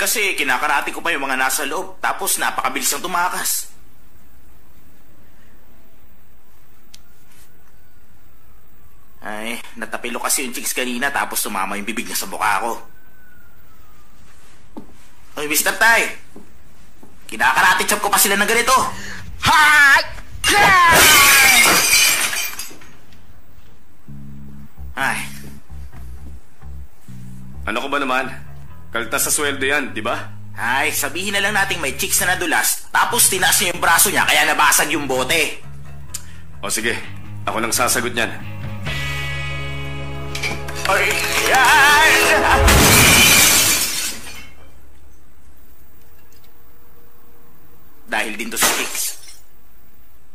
kasi kinakarati ko pa yung mga nasa loob. Tapos napakabilis ng tumakas. Ay, natapilo kasi yung chicks kanina tapos tumama yung bibig niya sa mukha ko. Oy, Mr. Tay! Kinakarate chop ko pa sila ng ganito. Hay! Ay, Ano ko ba naman? Kaltas sa sweldo yan, di ba? ay, sabihin na lang nating may chicks na nadulas, tapos tinaas niya yung braso niya kaya nabasag yung bote. O sige, ako nang sasagot niyan. Ay, ay! Dahil din to sa chicks.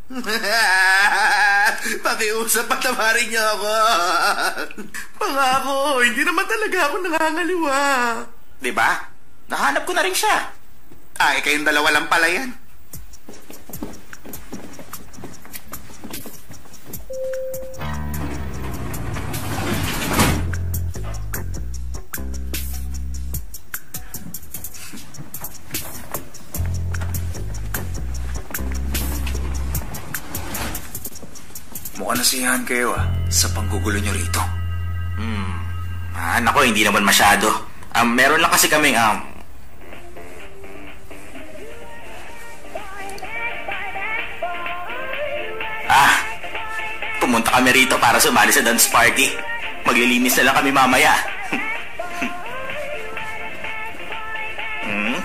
Pakiusap at tamarin niyo ako. Pangako, hindi naman talaga ako nangangaliwa. Ba? Nahanap ko na rin siya. Ay, kayong dalawa lang pala yan. Mukhang nasiyahan kayo ah, sa panggugulo nyo rito. Ah, nako, hindi naman masyado. Um, meron lang kasi kaming, um... Ah, pumunta kami rito para sumali sa dance party. Maglilinis na lang kami mamaya. hmm?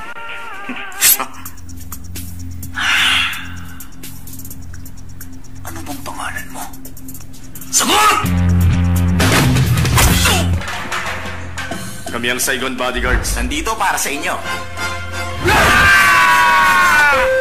Ano bang pangalan mo? Sagot! Kami ang Saigon Bodyguards. Nandito para sa inyo. Uy,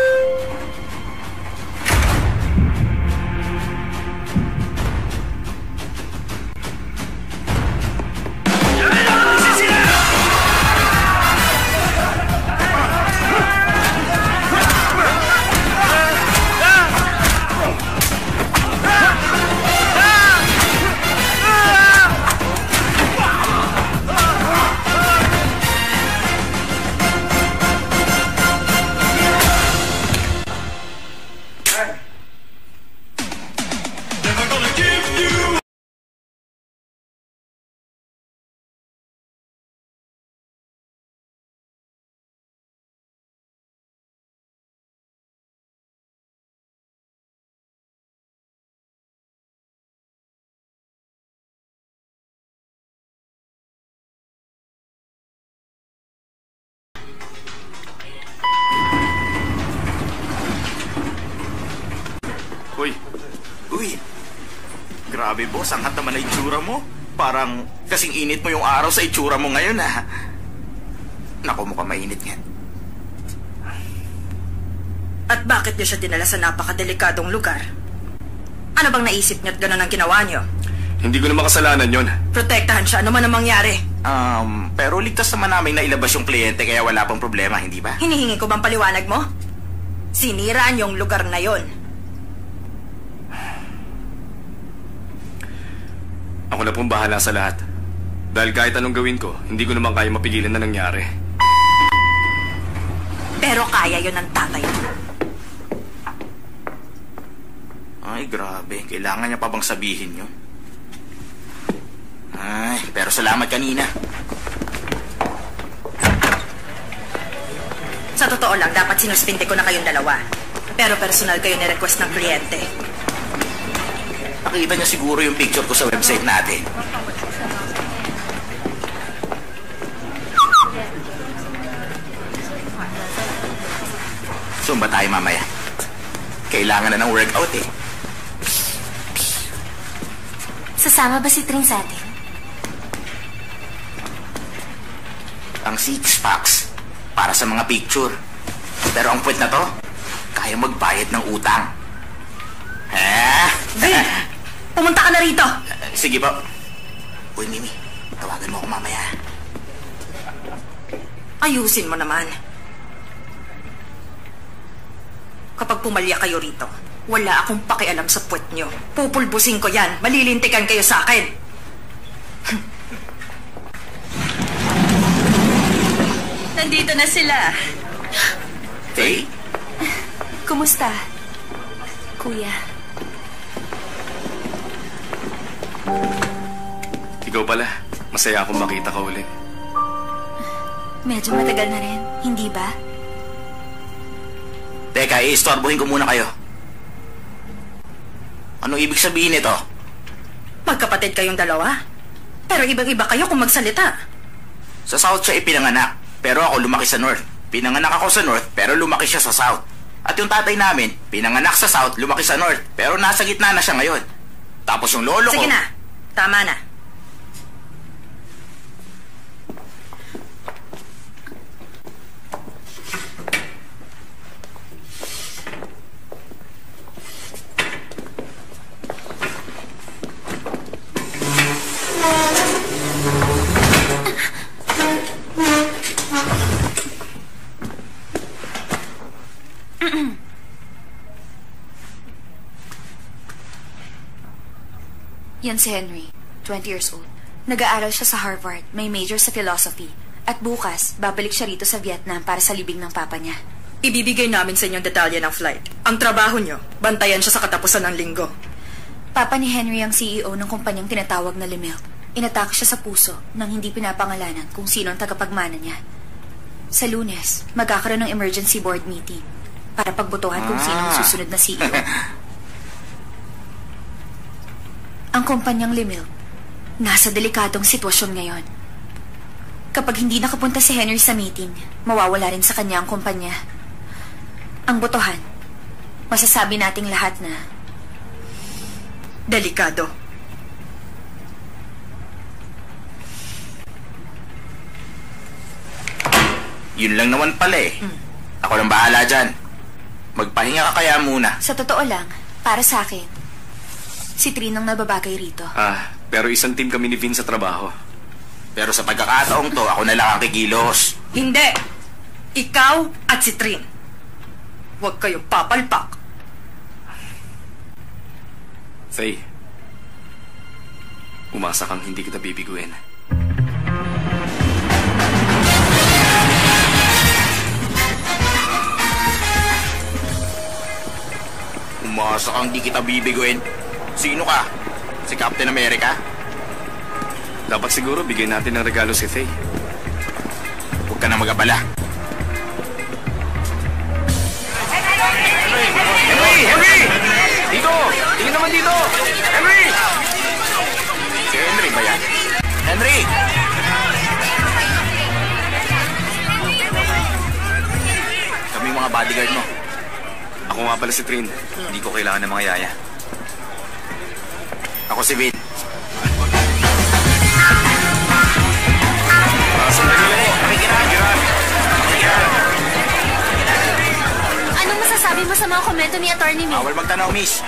ang naman na itsura mo. Parang kasing init mo yung araw sa itsura mo ngayon ah. Naku, mukhang mainit nga. At bakit niyo siya dinala sa napakadelikadong lugar? Ano bang naisip niyo at gano'n ang ginawa niyo? hindi ko naman kasalanan yon. Protektahan siya, ano man ang mangyari. Um, pero ligtas naman namin na ilabas yung kliyente kaya wala pang problema, hindi ba? Hinihingi ko bang paliwanag mo? Siniraan yung lugar na yon. Ako na pong bahala sa lahat. Dahil kahit anong gawin ko, hindi ko naman kaya mapigilan na nangyari. Pero kaya yon ng tatay mo. Ay, grabe. Kailangan niya pa bang sabihin yun? Ay, pero salamat kanina. Sa totoo lang, dapat sinuspinde ko na kayong dalawa. Pero personal kayo ni-request ng kliyente. Nakita niya siguro yung picture ko sa website natin. Zumba tayo mamaya. Kailangan na ng workout eh. Sasama ba si Tring sa atin? Ang six packs para sa mga picture. Pero ang puwet na to, kaya magbayad ng utang. Ha? Vin! Pumunta ka na rito! Sige po. Uy, Mimi. Tawagan mo ako mamaya. Ayusin mo naman. Kapag pumalya kayo rito, wala akong pakialam sa puwet nyo. Pupulbusin ko yan. Malilintikan kayo sa akin. Nandito na na sila. Faye? Kumusta? Kuya. Ikaw pala. Masaya akong makita ka ulit. Medyo matagal na rin, hindi ba? Teka, iistorbohin ko muna kayo. Anong ibig sabihin nito? Magkapatid kayong dalawa. Pero ibang-iba kayo kung magsalita. Sa South siya ipinanganak, pero ako lumaki sa North. Pinanganak ako sa North, pero lumaki siya sa South. At yung tatay namin, pinanganak sa South, lumaki sa North, pero nasa gitna na siya ngayon. Tapos yung lolo ko... Sige na. Tama na. Yan si Henry, 20 years old. Nag-aaral siya sa Harvard, may major sa philosophy. At bukas, babalik siya rito sa Vietnam para sa libing ng papa niya. Ibibigay namin sa inyo detalye ng flight. Ang trabaho nyo, bantayan siya sa katapusan ng linggo. Papa ni Henry ang CEO ng kumpanyang tinatawag na Limel. Inatake siya sa puso nang hindi pinapangalanan kung sino ang tagapagmana niya. Sa lunes, magkakaroon ng emergency board meeting para pagbotohan kung sino ang susunod na CEO. ang kumpanyang Limel, nasa delikadong sitwasyon ngayon. Kapag hindi nakapunta si Henry sa meeting, mawawala rin sa kanya ang kumpanya. Ang botohan, masasabi nating lahat na Delikado. Yun lang naman pala eh. Ako lang bahala dyan. Magpahinga ka kaya muna. Sa totoo lang, para sa akin, si Trin ang nababagay rito. Ah, pero isang team kami ni Vin sa trabaho. Pero sa pagkakataong to, ako na lang ang kikilos. Hindi. Ikaw at si Trin. Huwag kayong papalpak. Faye, umasa kang hindi kita bibiguin. Umasa kang di kita bibiguin. Sino ka? Si Captain America? Dapat siguro bigyan natin ng regalo si Faye. Huwag ka na mag-abala. Henry! Henry! Dito! Tingin naman dito! Henry! Si Henry ba yan? Henry! Kami mga bodyguard mo. Ako nga pala si Trin. Hindi ko kailangan ng mga yaya. Ako si Vin. Anong masasabi mo sa mga komento ni Attorney May? Bawal magtanaw, miss.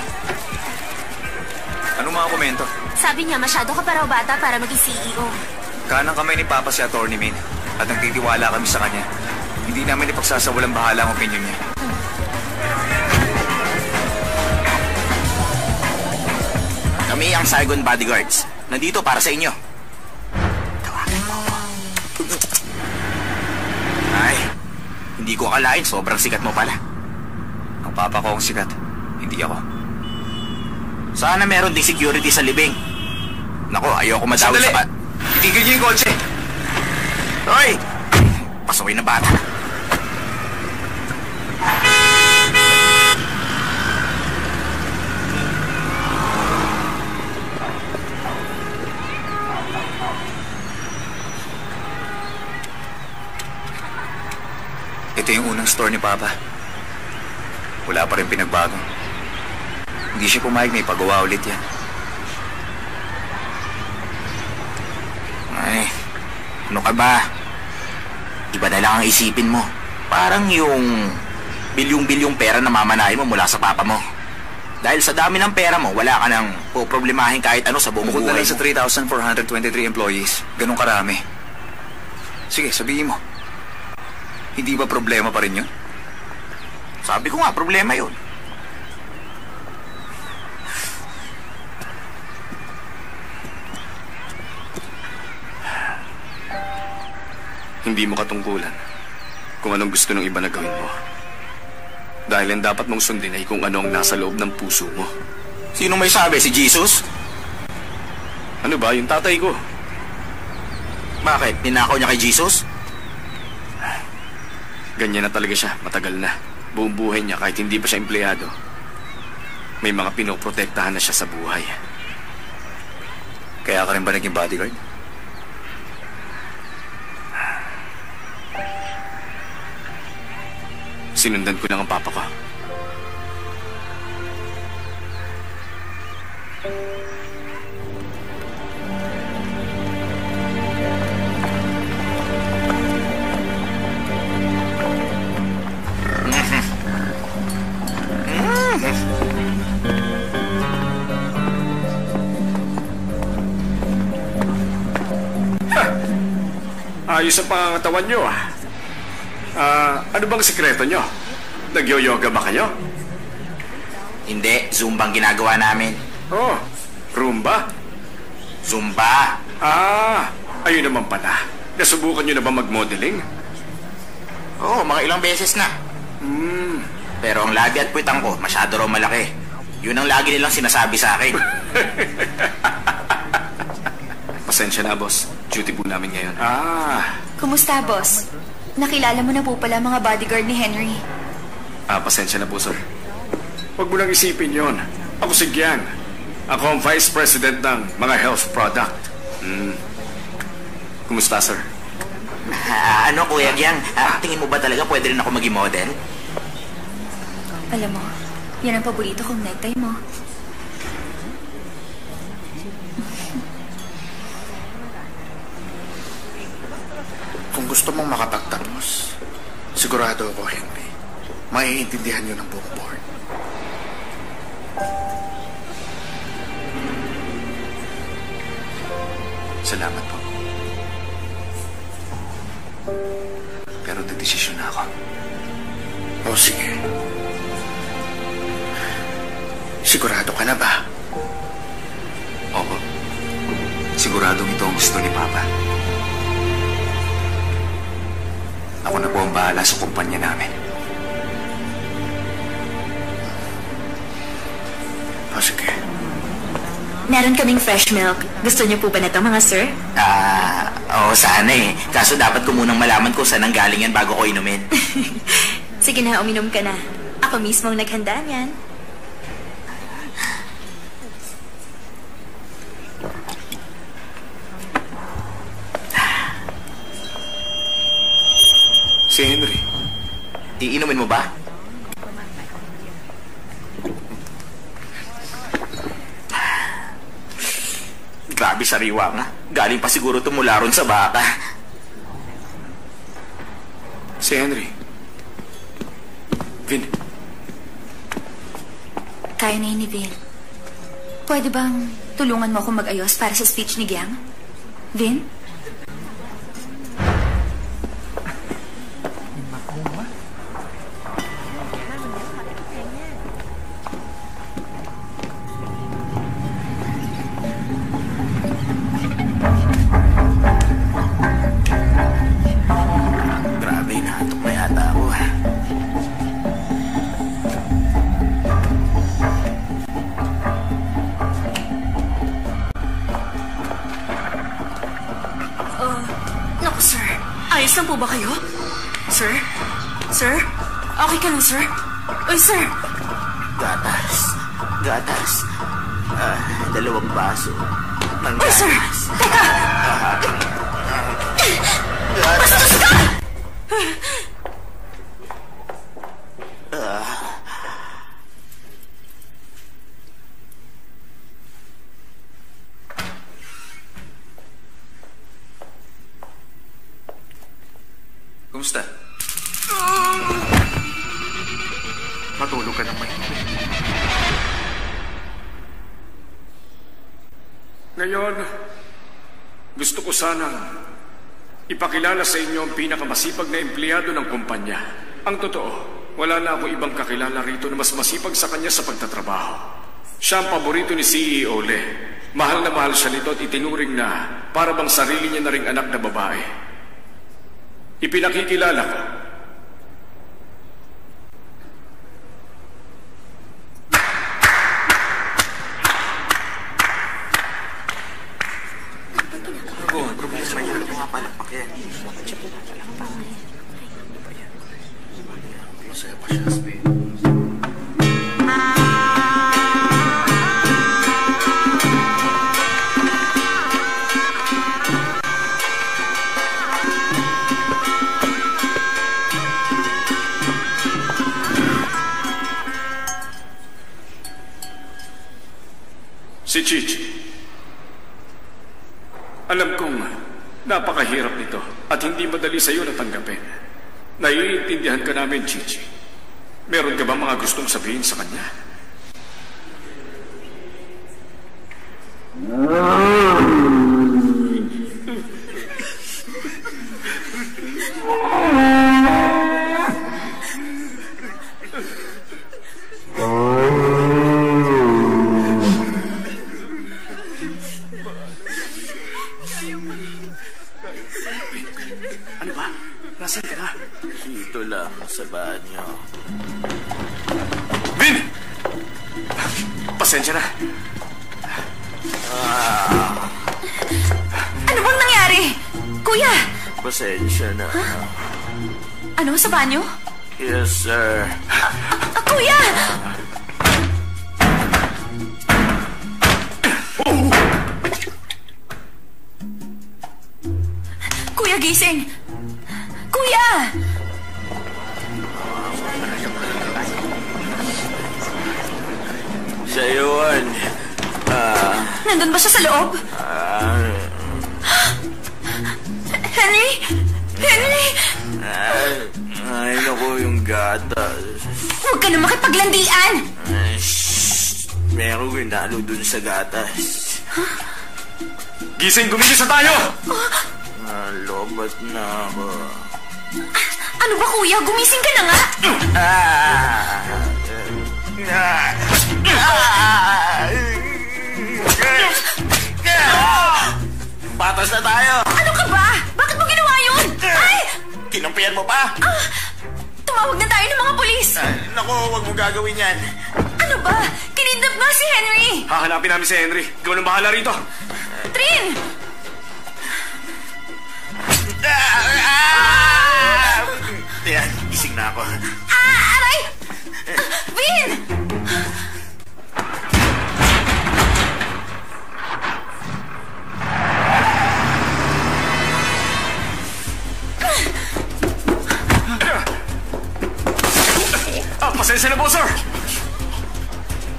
Anong mga komento? Sabi niya, masyado ka pa raw bata para maging CEO. Kanang kamay ni Papa si Atty. Min at nagtitiwala kami sa kanya. Hindi namin ipagsasawalang bahala ang opinion niya. Kami ang Saigon Bodyguards. Nandito para sa inyo. Tawagan mo ako. Ay, hindi ko akalain sobrang sikat mo pala. Ang Papa ko ang sikat, hindi ako. Sana meron ding security sa libing. Nako, ayoko madawi Sandali! sa ka... Itigil niyo yung kotse! Hoy! Pasaway na bata. Ito yung unang store ni Papa. Wala pa rin pinagbago. Hindi siya pumayag na ipagawa ulit yan. Ay, ano ka ba? Iba na lang ang isipin mo. Parang yung bilyong-bilyong pera na mamanahin mo mula sa papa mo. Dahil sa dami ng pera mo, wala ka nang poproblemahin kahit ano sa buong Bukod na buhay lang sa mo. 3,423 employees, ganun karami. Sige, sabihin mo. Hindi ba problema pa rin yun? Sabi ko nga, problema yun. Hindi mo katungkulan. kung anong gusto ng iba na gawin mo. Dahil ang dapat mong sundin ay kung ano ang nasa loob ng puso mo. Sino may sabi? Si Jesus? Ano ba, yung tatay ko? Bakit? Ninakaw niya kay Jesus? Ganyan na talaga siya, matagal na. Buong buhay niya kahit hindi pa siya empleyado. May mga pinoprotektahan na siya sa buhay. Kaya ka rin ba naging bodyguard? Sinundan ko lang ang papa ko. Ayos ang pangangatawan nyo ah. Ah, ano bang sikreto nyo? Nagyo-yoga ba kayo? Hindi, Zumba ang ginagawa namin. Oh, rumba? Zumba! Ah, ayun naman pala. Nasubukan nyo na ba mag-modeling? Oo, mga ilang beses na. Hmm, Pero ang labi at puwitang ko, masyado raw malaki. Yun ang lagi nilang sinasabi sa akin. pasensya na boss. Duty po namin ngayon. Ah, Kumusta, boss? Nakilala mo na po pala mga bodyguard ni Henry. ah, pasensya na po sir. Huwag mo lang isipin yon. Ako si Gian. Ako ang Vice President ng mga health product. Hmm. Kumusta sir? Ah, ano, Kuya Gyang? Ah, tingin mo ba talaga pwede rin ako maging model? Alam mo, yan ang paborito kong necktie mo. Gusto mong makapagtapos, sigurado ako, Henry, maiintindihan nyo ng buong board. Salamat po. Pero nagdesisyon na ako. O sige. Sigurado ka na ba? Oo. Siguradong ito ang gusto ni Papa. Ako na po ang bahala sa kumpanya namin. O sige. Meron kaming fresh milk. Gusto niyo po ba na ito, mga sir? Ah, oo, sana eh. Kaso dapat ko munang malaman kung saan ang galing yan bago ko inumin. Sige na, uminom ka na. Ako mismo ang naghanda niyan. Iinumin mo ba? Grabe sariwa nga. Galing pa siguro tumula ron sa baka. Si Henry. Vin, Kaya na yun ni Vin. Pwede bang tulungan mo ako mag-ayos para sa speech ni Gyang? Vin? Grabe, ipakilala sa inyo ang pinakamasipag na empleyado ng kumpanya. Ang totoo, wala na ako ibang kakilala rito na mas masipag sa kanya sa pagtatrabaho. Siya ang paborito ni CEO Le. Mahal na mahal siya nito at itinuring na para bang sarili niya na ring anak na babae. Ipinakikilala ko Kuya, gising! Kuya! Siya yun. Ah, Nandun ba siya sa loob? ah, Henry? Henry! ay, ay, naku, yung gatas. Huwag ka na makipaglandian! Ay, shh. Merong ginalo dun sa gatas. Gising, gumigising tayo! Ah, lobat na ako. Ano ba, kuya? Gumising ka na nga! Patas na tayo! Ano ka ba? Bakit mo ginawa yun? Ay! Kinampihan mo pa? Tumawag na tayo ng mga polis! Ay, naku, huwag mo gagawin yan. Ano ba? Kinidnap nga si Henry! Hahanapin namin si Henry. Ikaw nang bahala rito. Trin! Yan, gising na ako. Ah! Aray! Vin! Ah, pasensya na po, sir!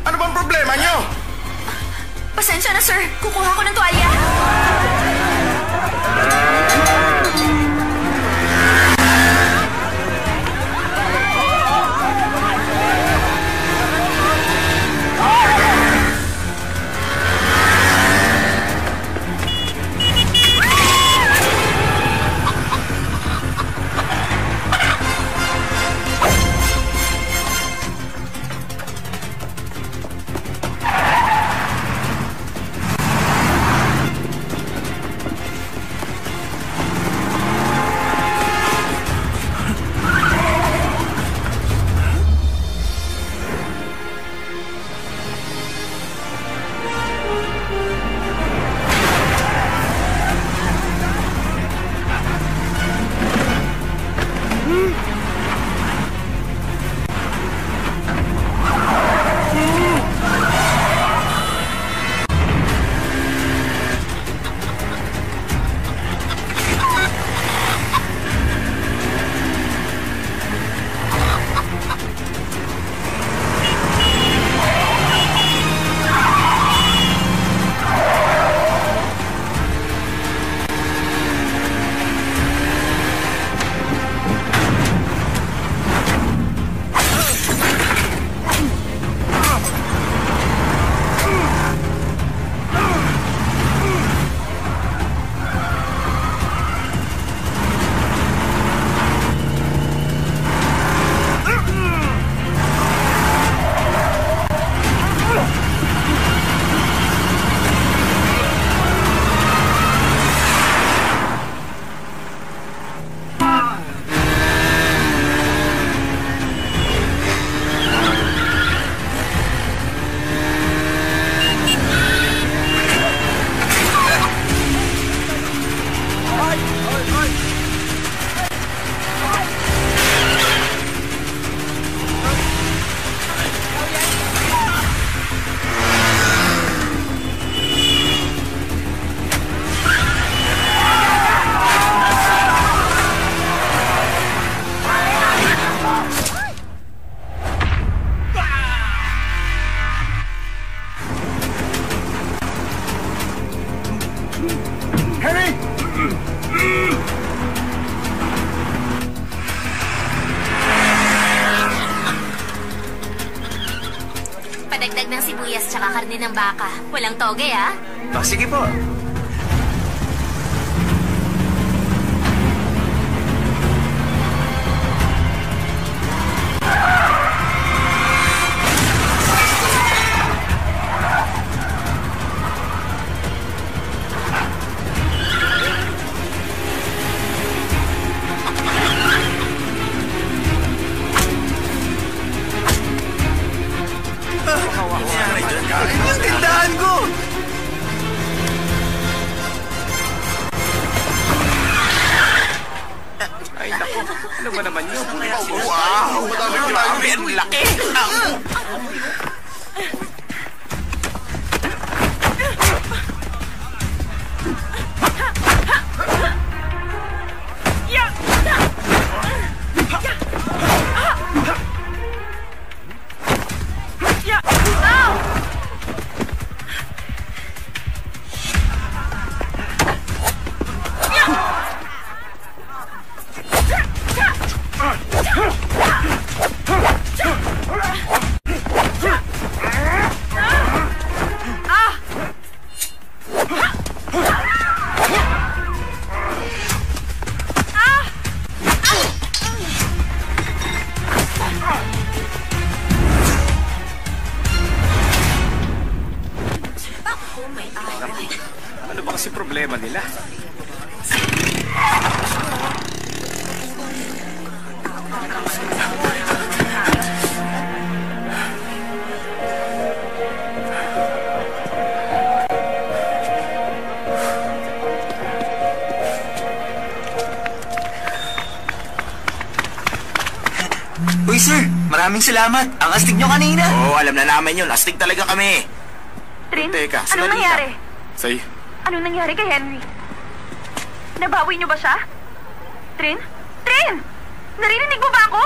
Ano bang problema nyo? Pasensya na, sir. Kukuha ko ng tuwalya. Padagdag toge, ah. Ah, sige po. Salamat. Ang astig nyo kanina. Oo, alam na namin yun. Astig talaga kami. Trin, Teka, anong nangyari? Say, Anong nangyari kay Henry? Nabawi niyo ba siya? Trin? Trin! Naririnig mo ba ako?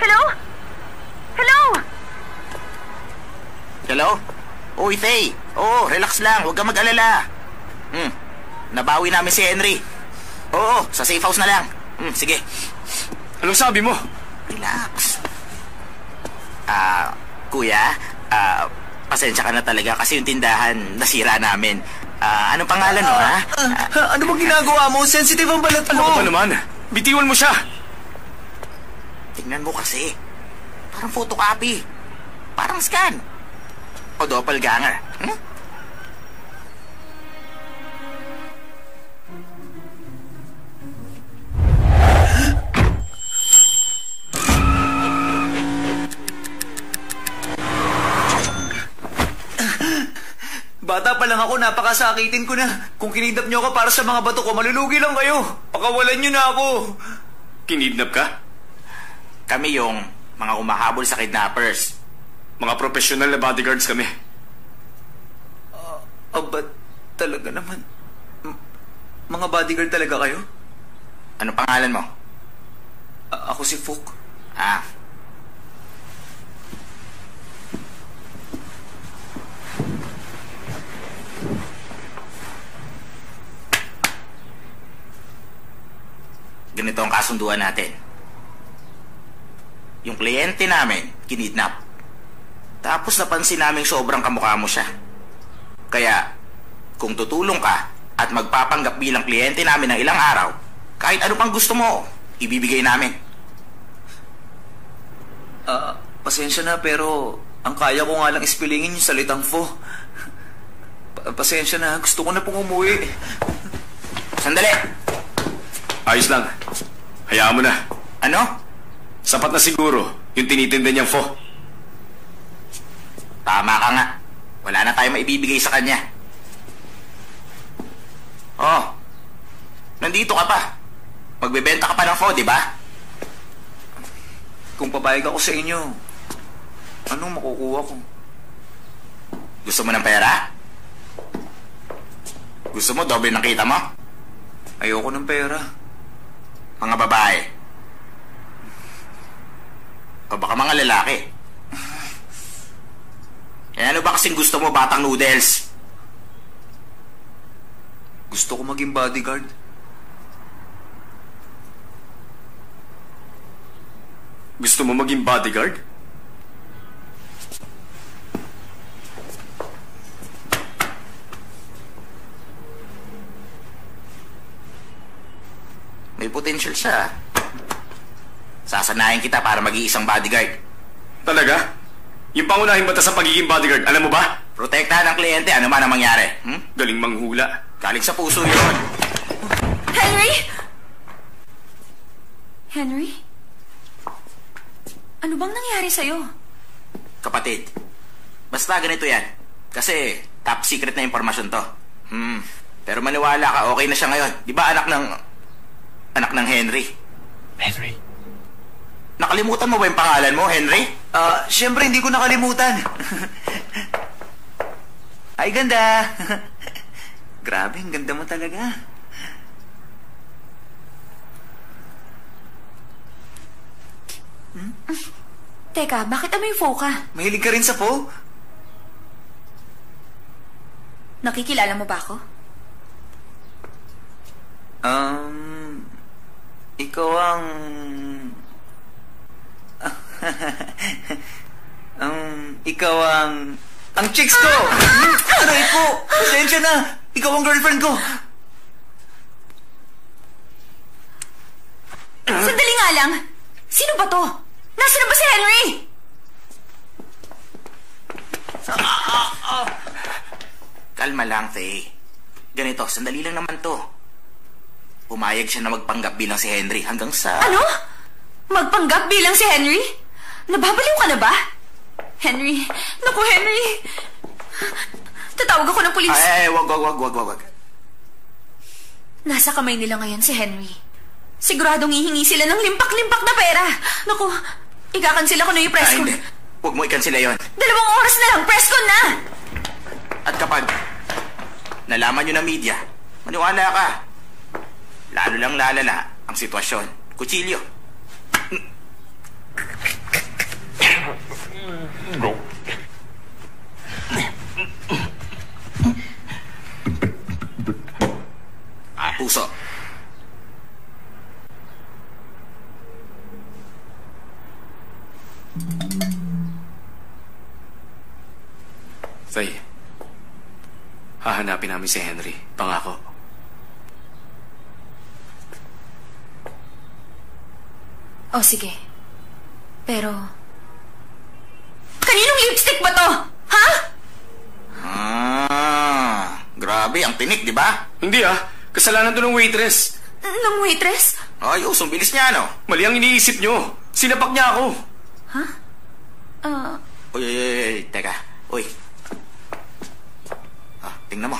Hello? Hello? Hello? Uy, Tay. Oo, relax lang. Huwag kang mag-alala. Hmm. Nabawi namin si Henry. Oo, sa safe house na lang. Hmm, sige. anong sabi mo? Relax. Ah, kuya, ah, pasensya ka na talaga kasi yung tindahan nasira namin. Ah, anong pangalan mo, ha? Ah, ano bang ginagawa mo? Sensitive ang balat Ano mo. ka ba naman? Bitiwan mo siya! Tingnan mo kasi. Parang photocopy. Parang scan. O doppelganger. Hmm? Napakasakitin ko na. Kung kinidnap nyo ako para sa mga bato ko, malulugi lang kayo. Pakawalan nyo na ako. Kinidnap ka? Kami yung mga umahabol sa kidnappers. Mga professional na bodyguards kami. Aba, talaga naman. M- mga bodyguard talaga kayo? Ano pangalan mo? A- ako si Fook. Ah, ganito ang kasunduan natin. Yung kliyente namin, kinidnap. Tapos napansin namin sobrang kamukha mo siya. Kaya, kung tutulong ka at magpapanggap bilang kliyente namin ng ilang araw, kahit ano pang gusto mo, ibibigay namin. Ah, pasensya na pero ang kaya ko nga lang ispilingin yung salitang fo. Pa- pasensya na, gusto ko na pong umuwi. Sandali! Ayos lang. Hayaan mo na. Ano? Sapat na siguro yung tinitinda niyang fo. Tama ka nga. Wala na tayong maibibigay sa kanya. Oh, nandito ka pa. Magbebenta ka pa ng pho, di ba? Kung papayag ako sa inyo, anong makukuha ko? Gusto mo ng pera? Gusto mo doble ng kita mo? Ayoko ng pera. Mga babae. O baka mga lalaki. Eh ano ba kasing gusto mo, batang noodles? Gusto ko maging bodyguard. Gusto mo maging bodyguard? May potential siya. Sasanayin kita para mag-iisang bodyguard. Talaga? Yung pangunahing bata sa pagiging bodyguard, alam mo ba? Protektahan ang kliyente, ano man ang mangyari. Hmm? Galing manghula. Galing sa puso yun. Henry? Henry? Ano bang nangyari sa'yo? Kapatid, basta ganito yan. Kasi top secret na impormasyon to. Hmm. Pero maniwala ka, okay na siya ngayon. Di ba anak ng... Anak ng Henry? Henry? Nakalimutan mo ba yung pangalan mo, Henry? Ah, syempre hindi ko nakalimutan. Ay, ganda. Grabe, ang ganda mo talaga. Teka, bakit amoy fo ka? Mahilig ka rin sa po? Nakikilala mo ba ako? Um, ikaw ang... um, ikaw ang... Ang chicks ko! Aray po! Pasensya na! Ikaw ang girlfriend ko! Sandali nga lang! Sino ba to? Nasaan na ba si Henry? Kalma lang, Faye. Ganito, sandali lang naman to. Pumayag siya na magpanggap bilang si Henry hanggang sa... Ano? Magpanggap bilang si Henry? Nababaliw ka na ba? Henry, naku Henry. Tatawag ako ng pulis. Ay, ay, wag, wag, wag, wag, wag, wag. Nasa kamay nila ngayon si Henry. Siguradong hihingi sila ng limpak-limpak na pera. Naku, ikakansila ko na yung press Ay, con. hindi. Huwag mo ikansila yon. Dalawang oras na lang, press con na! At kapag nalaman nyo ng media, maniwala ka. Lalo lang lalala ang sitwasyon. Kutsilyo. Ah, puso. Faye, hahanapin namin si Henry. Pangako. Oh, sige. Pero... Kaninong lipstick ba to? Ha? Ah, grabe, ang tinik, di ba? Hindi ah. Kasalanan to ng waitress. Ng waitress? Ayos, ang bilis niya, no? Mali ang iniisip nyo. Sinapak niya ako. Ah, Uy, uy, uy, uy, teka. Uy. Ah, tingnan mo.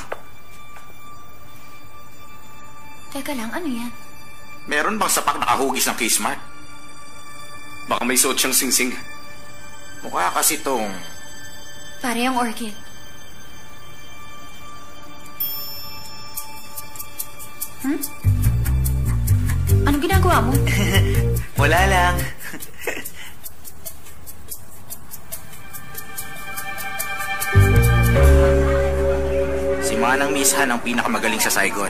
teka lang, ano yan? Meron bang sapak nakahugis ng K-Smart? Baka may suot siyang singsing. Mukha kasi tong... Pare ang orchid. Hmm? Anong ginagawa mo? Wala lang. Si Manang Mishan ang pinakamagaling sa Saigon.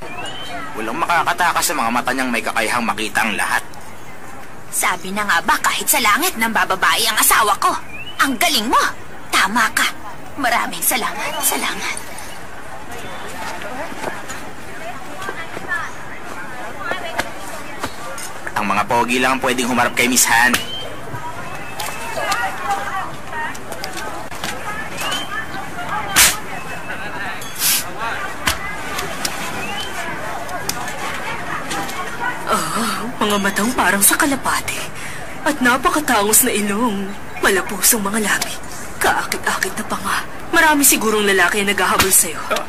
Walang makakatakas sa mga mata niyang may kakayahang makita ang lahat. Sabi na nga ba kahit sa langit nang bababae ang asawa ko. Ang galing mo. Tama ka. Maraming salamat. Salamat. Ang mga pogi lang ang pwedeng humarap kay Miss Han. Mga matang parang sa kalapate. At napakatangos na ilong. Malapusong mga labi. Kaakit-akit na panga. Marami sigurong lalaki ang naghahabol sa'yo. Ah,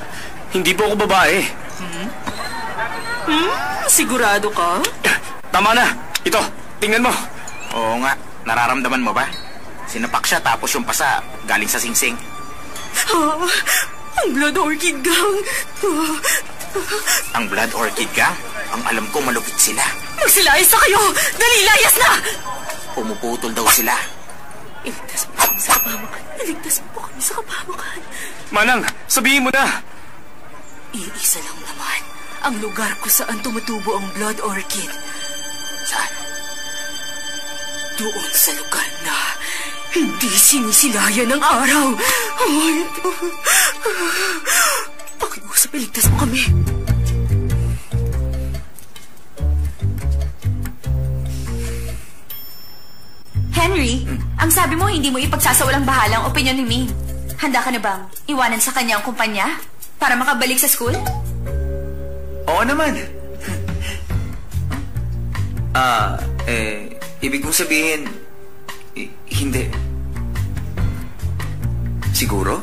hindi po ako babae. Hmm? Sigurado ka? Tama na. Ito, tingnan mo. Oo nga, nararamdaman mo ba? Sinapak siya tapos yung pasa galing sa singsing. Ah, ang blood orchid gang. Ah, Ang Blood Orchid Gang, ang alam ko malupit sila. Magsilayas na kayo! Dali, layas na! Pumuputol daw sila. Iligtas mo kami sa kapamakan. Iligtas mo kami sa kapamakan. Manang, sabihin mo na. Iisa lang naman ang lugar kung saan tumutubo ang blood orchid. Saan? Doon sa lugar na hindi sinisilayan ng araw. Ay, Pakiusap, iligtas mo kami. Henry, ang sabi mo hindi mo ipagsasawalang bahala ang opinion ni Ming. Handa ka na bang iwanan sa kanya ang kumpanya para makabalik sa school? Oo naman. Ah, eh, ibig kong sabihin, hindi. Siguro?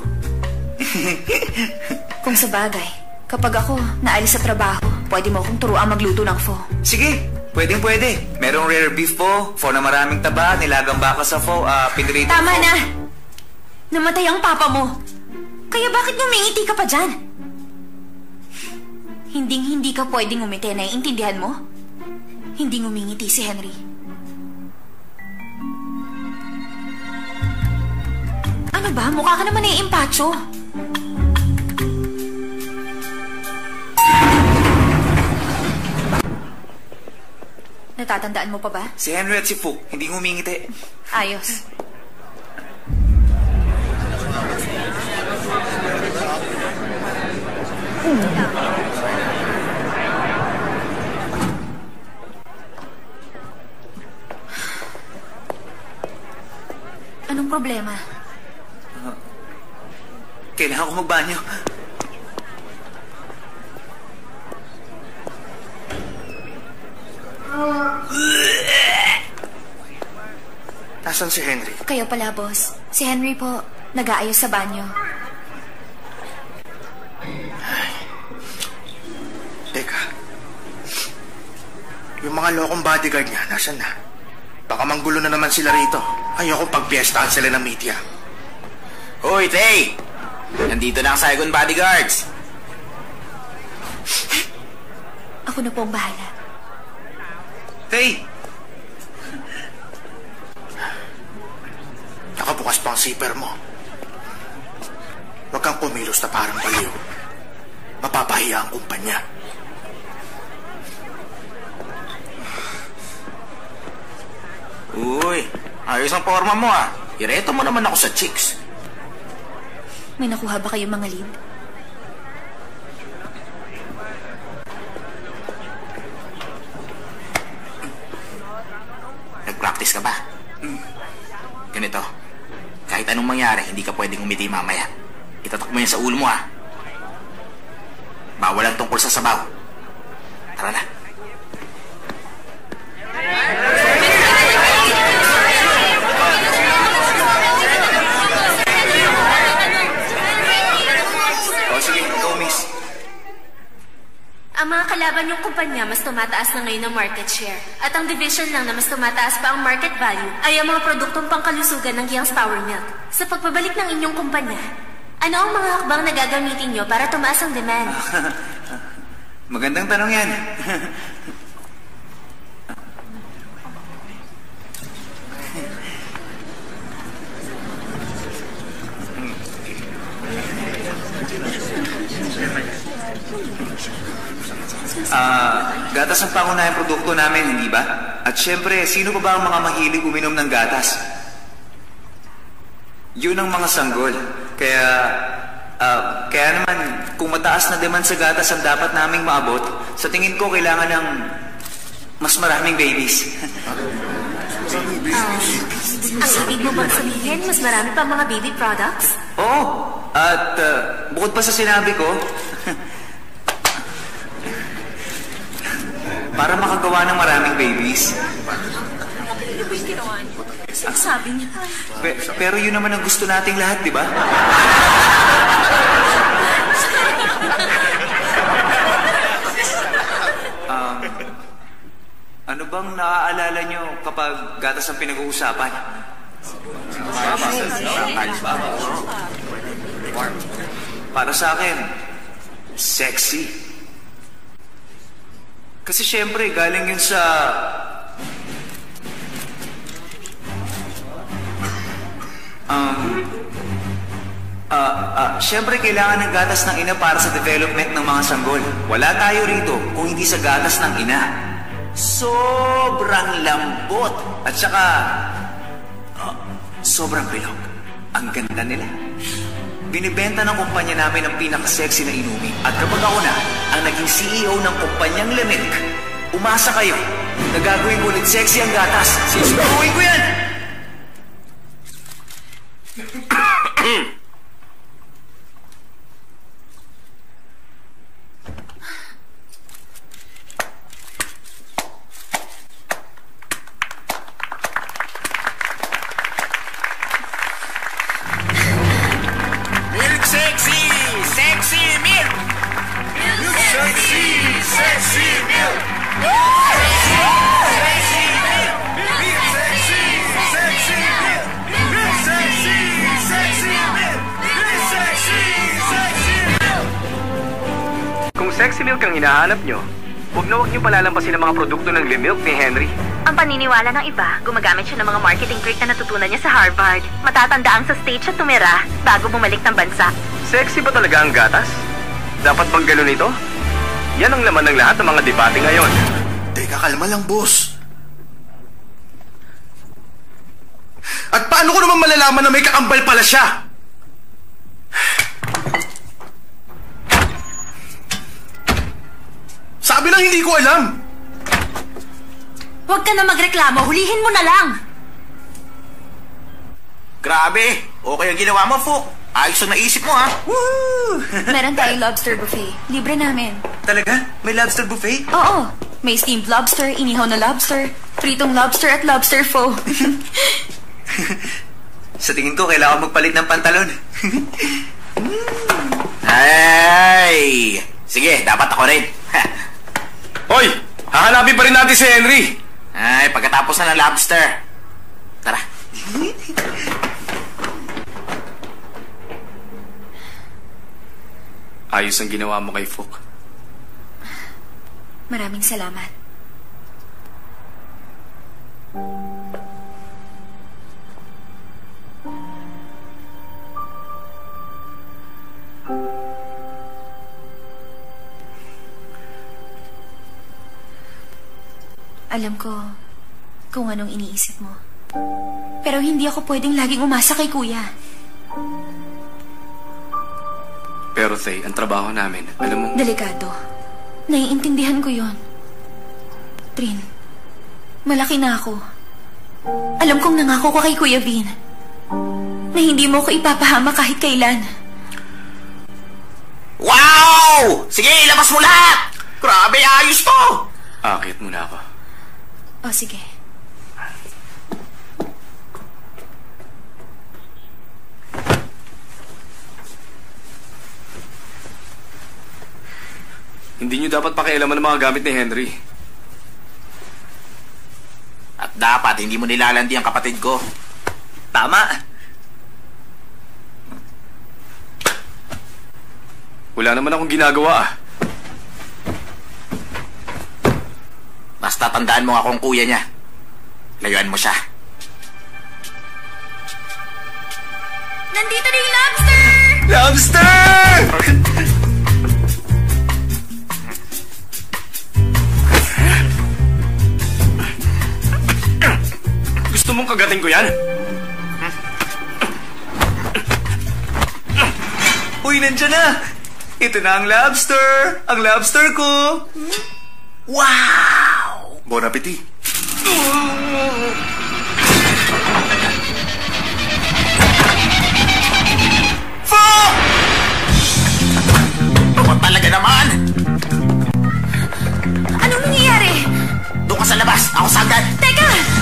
Kung sa bagay, kapag ako naalis sa trabaho, pwede mo akong turuan magluto ng pho. Sige, pwedeng pwede. Merong rare beef po, pho na maraming taba, nilagang baka sa pho, ah, pinrito Tama pho. na! Namatay ang papa mo. Kaya bakit ngumingiti ka pa dyan? Hinding hindi ka pwedeng umiti, naiintindihan mo? Hindi ngumingiti si Henry. Ano ba? Mukha ka naman naiimpacho. Natatandaan mo pa ba? Si Henry at si Fu, hindi ngumingiti. Ayos. Anong problema? Kailangan ko magbanyo. Nasaan si Henry? Kayo pala, boss. Si Henry po, nag-aayos sa banyo. Teka. Yung mga lokong bodyguard niya, nasan na? Baka manggulo na naman sila rito. Ayoko pagpiestahan sila ng media. Hoy, Tay! Nandito na ang Saigon Bodyguards. Ako na po ang bahala. Tay! Nakabukas pa ang zipper mo. Huwag kang kumilos na parang baliw. Mapapahiya ang kumpanya. Uy, ayos ang forma mo ah. Ireto mo naman ako sa chicks. May nakuha ba kayong mga lead? Nag-practice ka ba? Ganito. Kahit anong mangyari, hindi ka pwedeng umiti mamaya. Itatak mo yan sa ulo mo ah. Bawal ang tungkol sa sabaw. Tara na. O sige, go miss. Ang mga kalaban yung kumpanya mas tumataas na ngayon ang market share. At ang division lang na mas tumataas pa ang market value ay ang mga produktong pangkalusugan ng Young's Power Milk. Sa pagpabalik ng inyong kumpanya, ano ang mga hakbang na gagamitin nyo para tumaas ang demand? Magandang tanong yan. Ah, gatas ang pangunahing produkto namin, hindi ba? At syempre, sino pa ba ang mga mahilig uminom ng gatas? Yun ang mga sanggol. Kaya, ah, kaya naman, kung mataas na demand sa gatas ang dapat naming maabot, sa tingin ko kailangan ng mas maraming babies. ang ibig mo bang sabihin, mas marami pa mga baby products? Oo. At ah, bukod pa sa sinabi ko, para makagawa ng maraming babies. Ang sabi niya. Pe- pero yun naman ang gusto nating lahat, di ba? Um, ano bang naaalala nyo kapag gatas ang pinag-uusapan? Para sa akin, sexy. Kasi syempre, galing yun sa... Um, Ah, ah, syempre kailangan ng gatas ng ina para sa development ng mga sanggol. Wala tayo rito kung hindi sa gatas ng ina. Sobrang lambot. At saka, ah, sobrang bilog. Ang ganda nila. Binibenta ng kumpanya namin ang pinaka-sexy na inumin. At kapag ako na ang naging CEO ng kumpanyang Lemilk, umasa kayo na gagawin ko ulit sexy ang gatas. Sisiguraduhin ko yan! Sexy! Sexy milk! Kung sexy milk ang hinahanap nyo, huwag na huwag nyo palalampasin ang mga produkto ng Limilk ni Henry. Ang paniniwala ng iba, gumagamit siya ng mga marketing trick na natutunan niya sa Harvard. Matatandaan sa stage siya tumira bago bumalik ng bansa. Sexy ba talaga ang gatas? Dapat bang ganun ito? Yan ang laman ng lahat ng mga debate ngayon. Teka, kalma lang, boss. At paano ko naman malalaman na may kakambal pala siya? Sabi lang hindi ko alam. Huwag ka na magreklamo, hulihin mo na lang! Grabe! Okay ang ginawa mo, Fuk. Ayos ang naisip mo, ha? Woo! Meron tayong lobster buffet. Libre namin. Talaga? May lobster buffet? Oo. May steamed lobster, inihaw na lobster, pritong lobster at lobster pho. Sa tingin ko, kailangan magpalit ng pantalon. Ay! Sige, dapat ako rin. Hoy! Hahanapin pa rin natin si Henry! Ay, pagkatapos na ng lobster. Tara. Ayos ang ginawa mo kay Fook. Maraming salamat. Alam ko kung anong iniisip mo. Pero hindi ako pwedeng laging umasa kay kuya. Pero Thay, ang trabaho namin, alam mo, Delikado. Naiintindihan ko yon. Trin, malaki na ako. Alam kong nangako ko kay Kuya Vin na hindi mo ko ipapahama kahit kailan. Wow! Sige, ilabas mo lahat! Grabe, ayos to! akit muna ako. O sige. Hindi nyo dapat pakialaman ng mga gamit ni Henry. At dapat, hindi mo nilalandi ang kapatid ko. Tama. Wala naman akong ginagawa ah. Basta tandaan mo akong kuya niya. Layuan mo siya. Nandito na yung lobster! Lobster! Gusto mong kagating ko yan? Uy, nandiyan na! Ito na ang lobster! Ang lobster ko! Wow! Bon appetit. Ako talaga naman! Anong nangyayari? Doon ka sa labas, ako sa agad! Teka!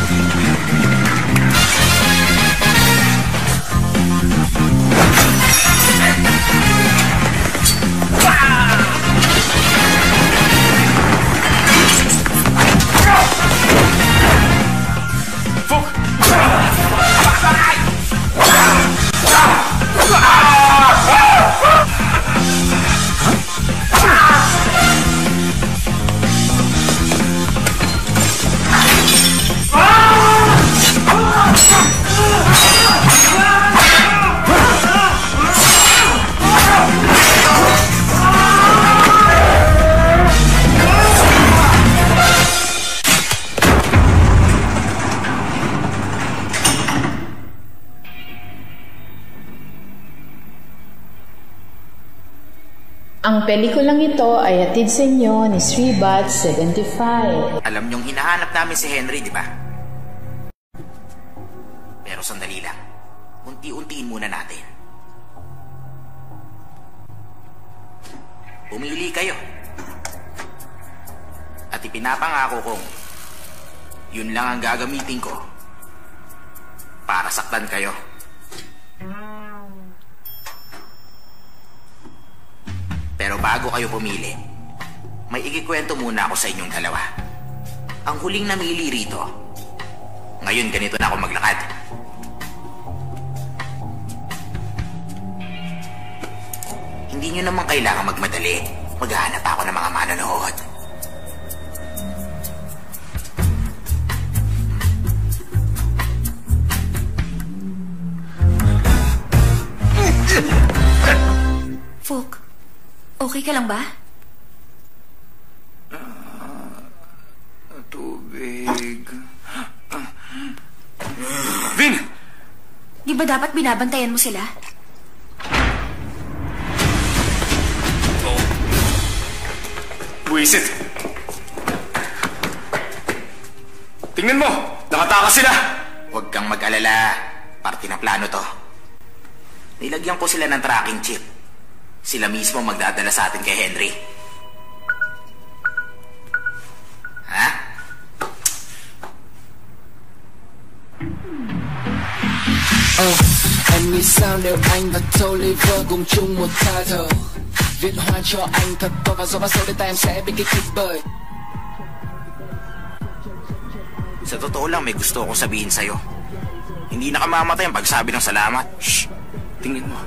Ang pelikulang ito ay hatid sa inyo ni Sribat 75. Alam niyong hinahanap namin si Henry, di ba? Pero sandali lang. Unti-untiin muna natin. Pumili kayo. At ipinapangako kong yun lang ang gagamitin ko para saktan kayo. Kayo pumili, may ikikwento muna ako sa inyong dalawa. Ang huling namili rito, ngayon ganito na ako maglakad. Hindi nyo naman kailangan magmadali. Maghahanap ako ng mga manonood. Folk, okay ka lang ba? Tubig. Vin! Di ba dapat binabantayan mo sila? Buisit! Tingnan mo! Nakatakas sila! Huwag kang mag-alala. Parte na plano to. Nilagyan ko sila ng tracking chip. Sila mismo magdadala sa atin kay Henry. Ha? Ờ, em nghĩ sao nếu anh và Toliver cùng chung một title Viết hoa cho anh thật to và gió vào sâu đến tay em sẽ bị kích thích bởi Sa totoo lang, may gusto akong sabihin sa'yo. Hindi na kamamatay ang pagsabi ng salamat. Shh! Tingnan mo.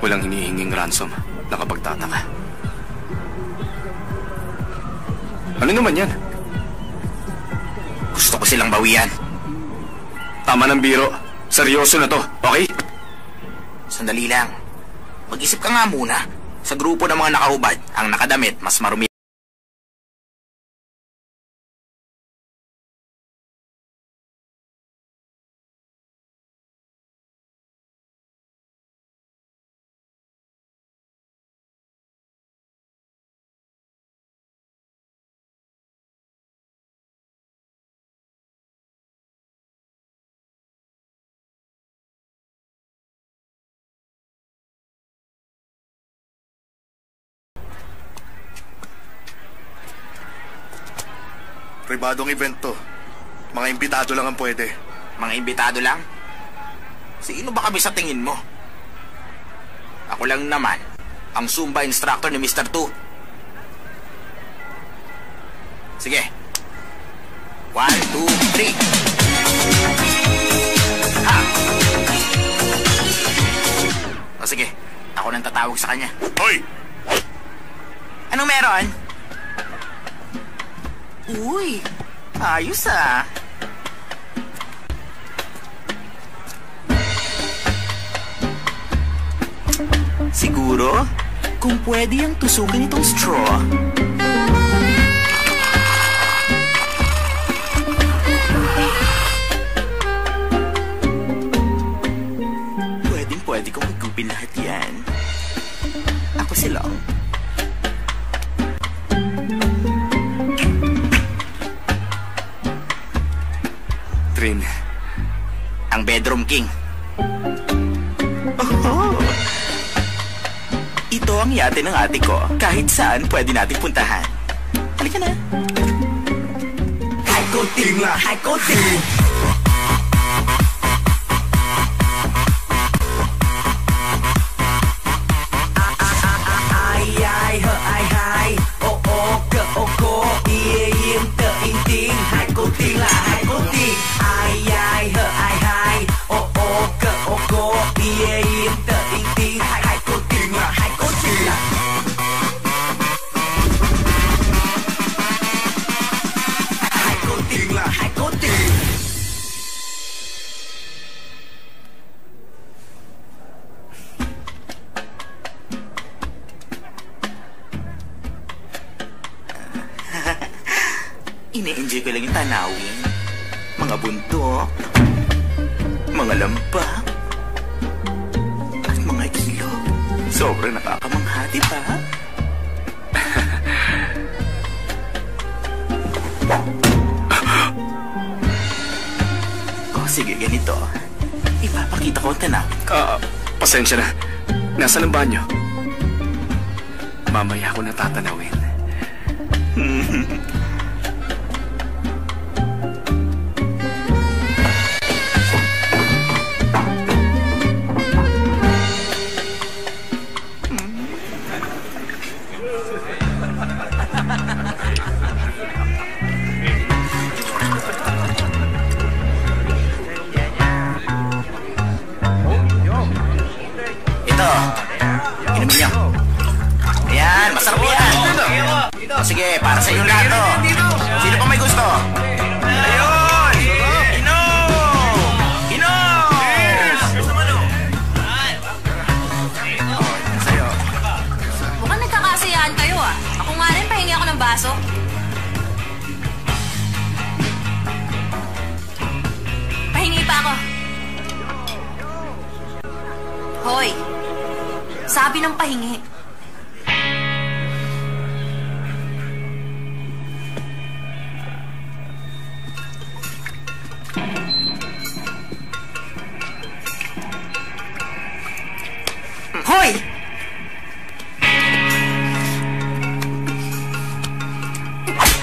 Walang hinihinging ransom. Nakapagtataka. Ano naman yan? Gusto ko silang bawian. Tama ng biro. Seryoso na to, okay? Sandali lang. Mag-isip ka nga muna. Sa grupo ng mga nakahubad, ang nakadamit mas marumi. Pribadong event to. Mga imbitado lang ang pwede. Mga imbitado lang? Sino ba kami sa tingin mo? Ako lang naman, ang Zumba instructor ni Mr. Tu. Sige. One, two, three. Ha! O sige, ako nang tatawag sa kanya. Hoy! Anong meron? Uy, ayos ah. Siguro, kung pwede ang tusukin itong straw. Pwedeng pwede kong higupin lahat yan. Ako si Long. Bedroom king. Oh, ito ang yate ng ate ko. Kahit saan pwede nating puntahan. Halika na. Hai cô tình là hai cô tình. Sige, para sa lahat to. Sino pa may gusto? Ayun! Inom! Inom! Sa'yo. Mukhang nagkakasayaan kayo ah. Ako nga rin, pahingi ako ng baso. Pahingi pa ako. Hoy, sabi ng pahingi. Hoy!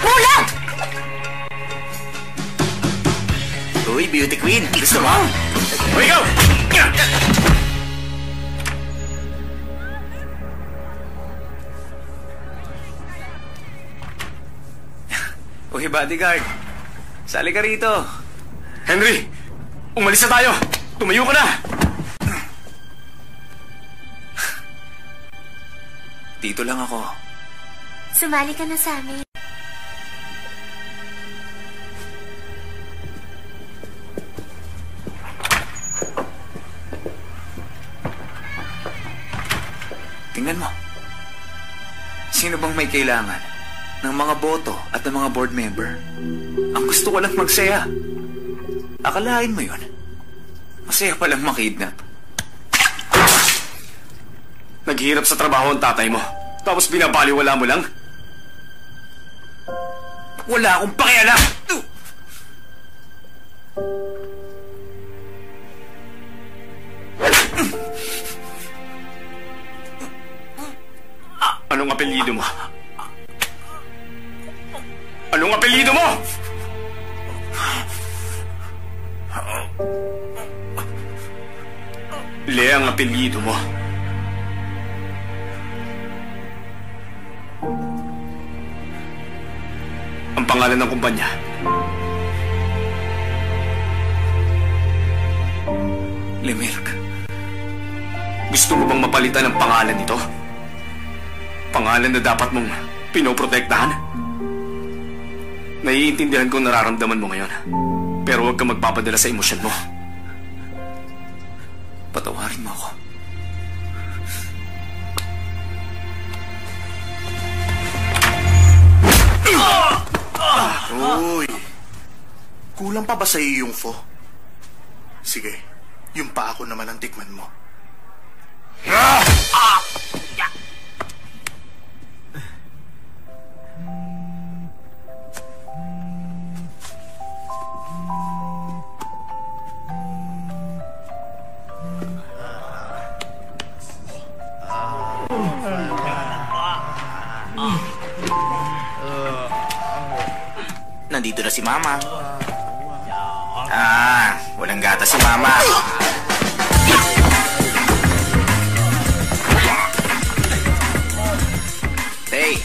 Kulang! Uy, beauty queen. Gusto mo? Uy, go! Uy, bodyguard. Sali ka rito. Henry! Umalis na tayo! Tumayo ka na! Dito lang ako. Sumali ka na sa amin. Tingnan mo. Sino bang may kailangan ng mga boto at ng mga board member? Ang gusto ko lang magsaya. Akalain mo yun. Masaya palang makidnap. Naghihirap sa trabaho ang tatay mo. Tapos binabaliwala mo lang? Wala akong pakialam! Anong apelyido mo? Anong apelyido mo? Le ang apelyido mo. Ang pangalan ng kumpanya. Lemirk. Gusto mo bang mapalitan ang pangalan nito? Pangalan na dapat mong pinoprotektahan? Naiintindihan ko nararamdaman mo ngayon. Pero huwag kang magpapadala sa emosyon mo. Patawarin mo ako. Uy! Kulang pa ba sa iyo yung fo? Sige, yung pa ako naman ang tikman mo. Nandito na si Mama. Ah, walang gata si Mama. Hey,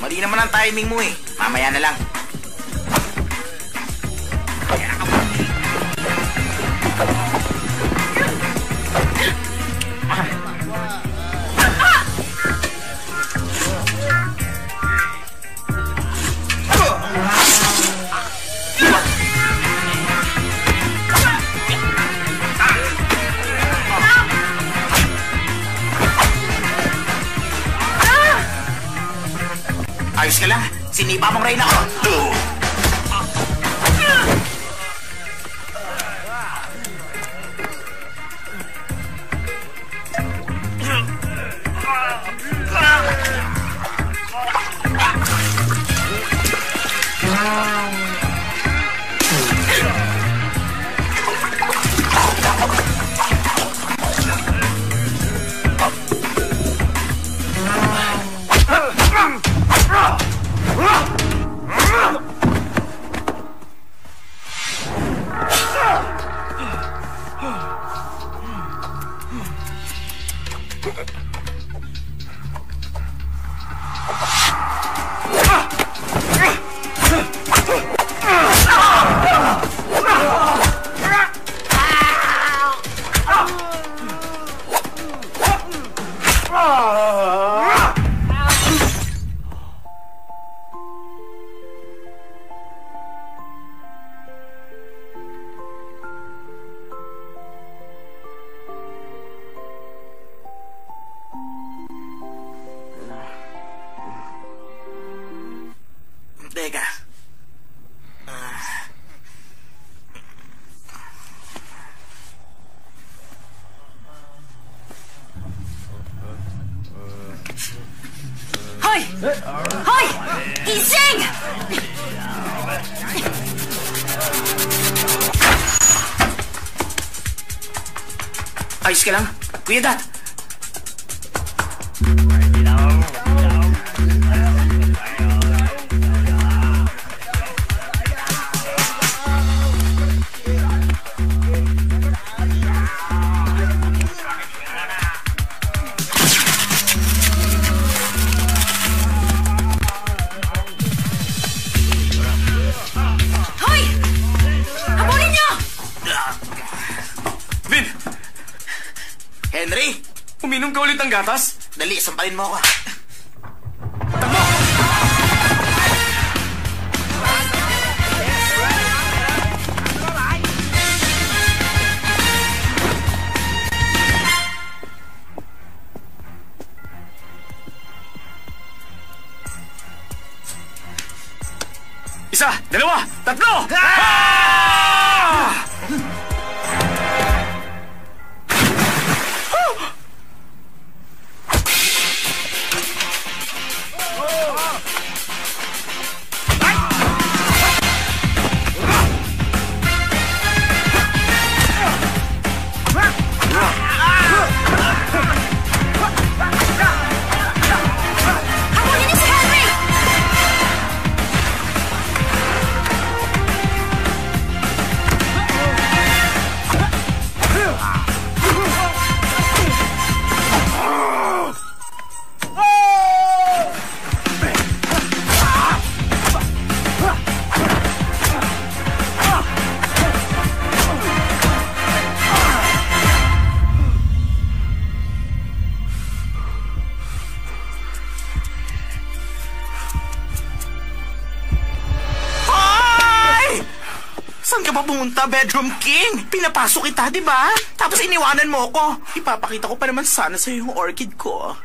mali naman ang timing mo eh. Mamaya na lang. kita, di ba? Tapos iniwanan mo ako. Ipapakita ko pa naman sana sa'yo yung orchid ko.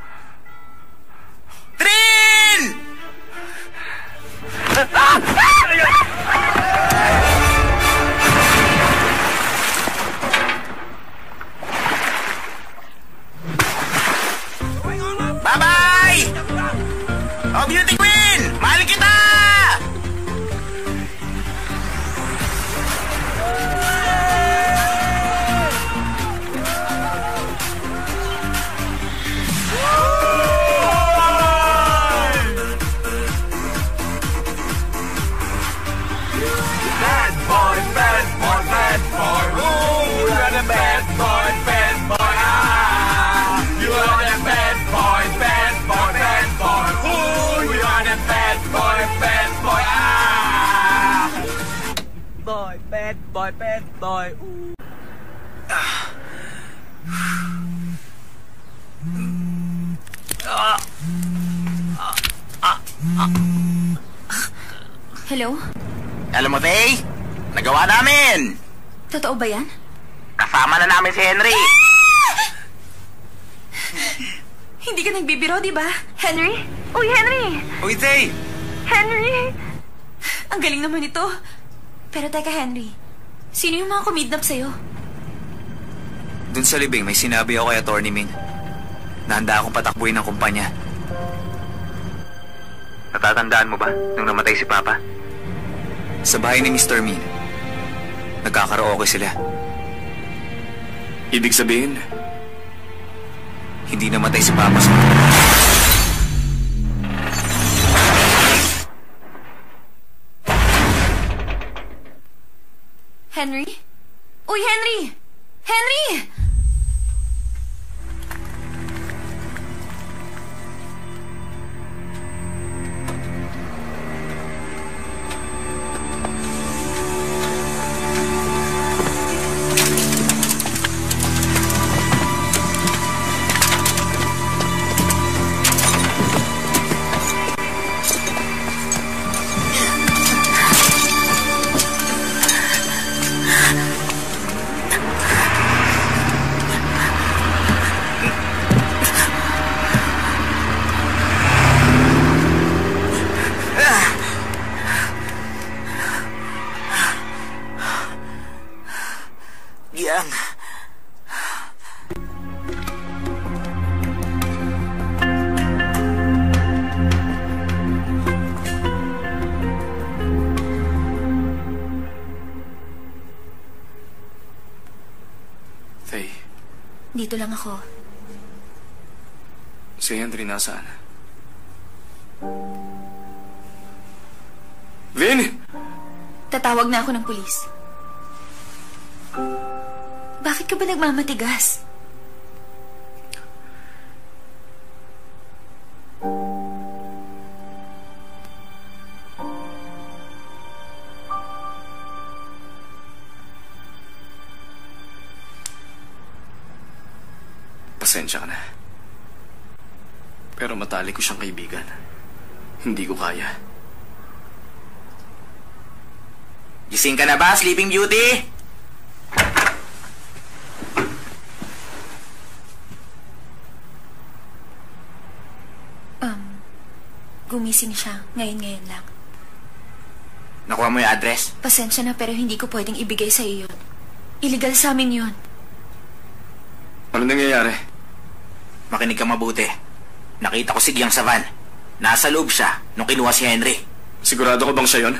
nakidnap sa'yo? Dun sa libing, may sinabi ako kay Atty. Min. Nahanda akong patakbuhin ng kumpanya. Natatandaan mo ba nung namatay si Papa? Sa bahay ni Mr. Min, nagkakaraoke sila. Ibig sabihin, hindi namatay si Papa sa Tatawag na ako ng pulis. Bakit ka ba nagmamatigas? Pasensya ka na. Pero matali ko siyang kaibigan. Hindi ko kaya. Gising ka na ba, Sleeping Beauty? Um, gumising siya. Ngayon-ngayon lang. Nakuha mo yung address? Pasensya na pero hindi ko pwedeng ibigay sa iyo yun. Illegal sa amin yun. Ano nangyayari? Makinig ka mabuti. Nakita ko si Giang sa van. Nasa loob siya nung kinuha si Henry. Sigurado ko bang siya yun?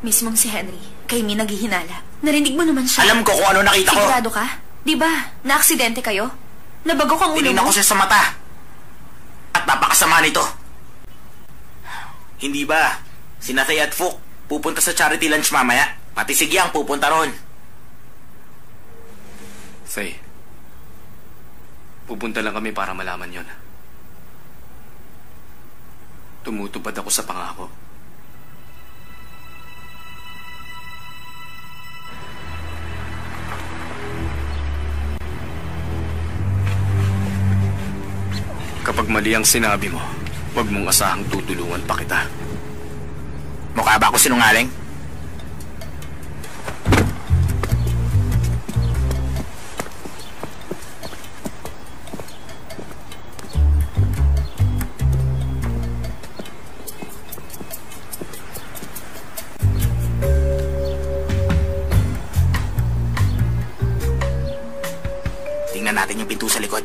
Mismong si Henry. Kay mi naghihinala. Narinig mo naman siya. Alam ko kung ano nakita ko. Sigurado ka? Di ba? Na-aksidente kayo? Nabago kang ulo Tinignan mo? ko siya sa mata. At napakasama nito. Hindi ba? Si Nathay at Fook pupunta sa charity lunch mamaya. Pati si Giang pupunta ron. Faye. Pupunta lang kami para malaman yon. Tumutupad ako sa pangako. Kapag mali ang sinabi mo, huwag mong asahang tutulungan pa kita. Mukha ba ako sinungaling? Tingnan natin yung pinto sa likod.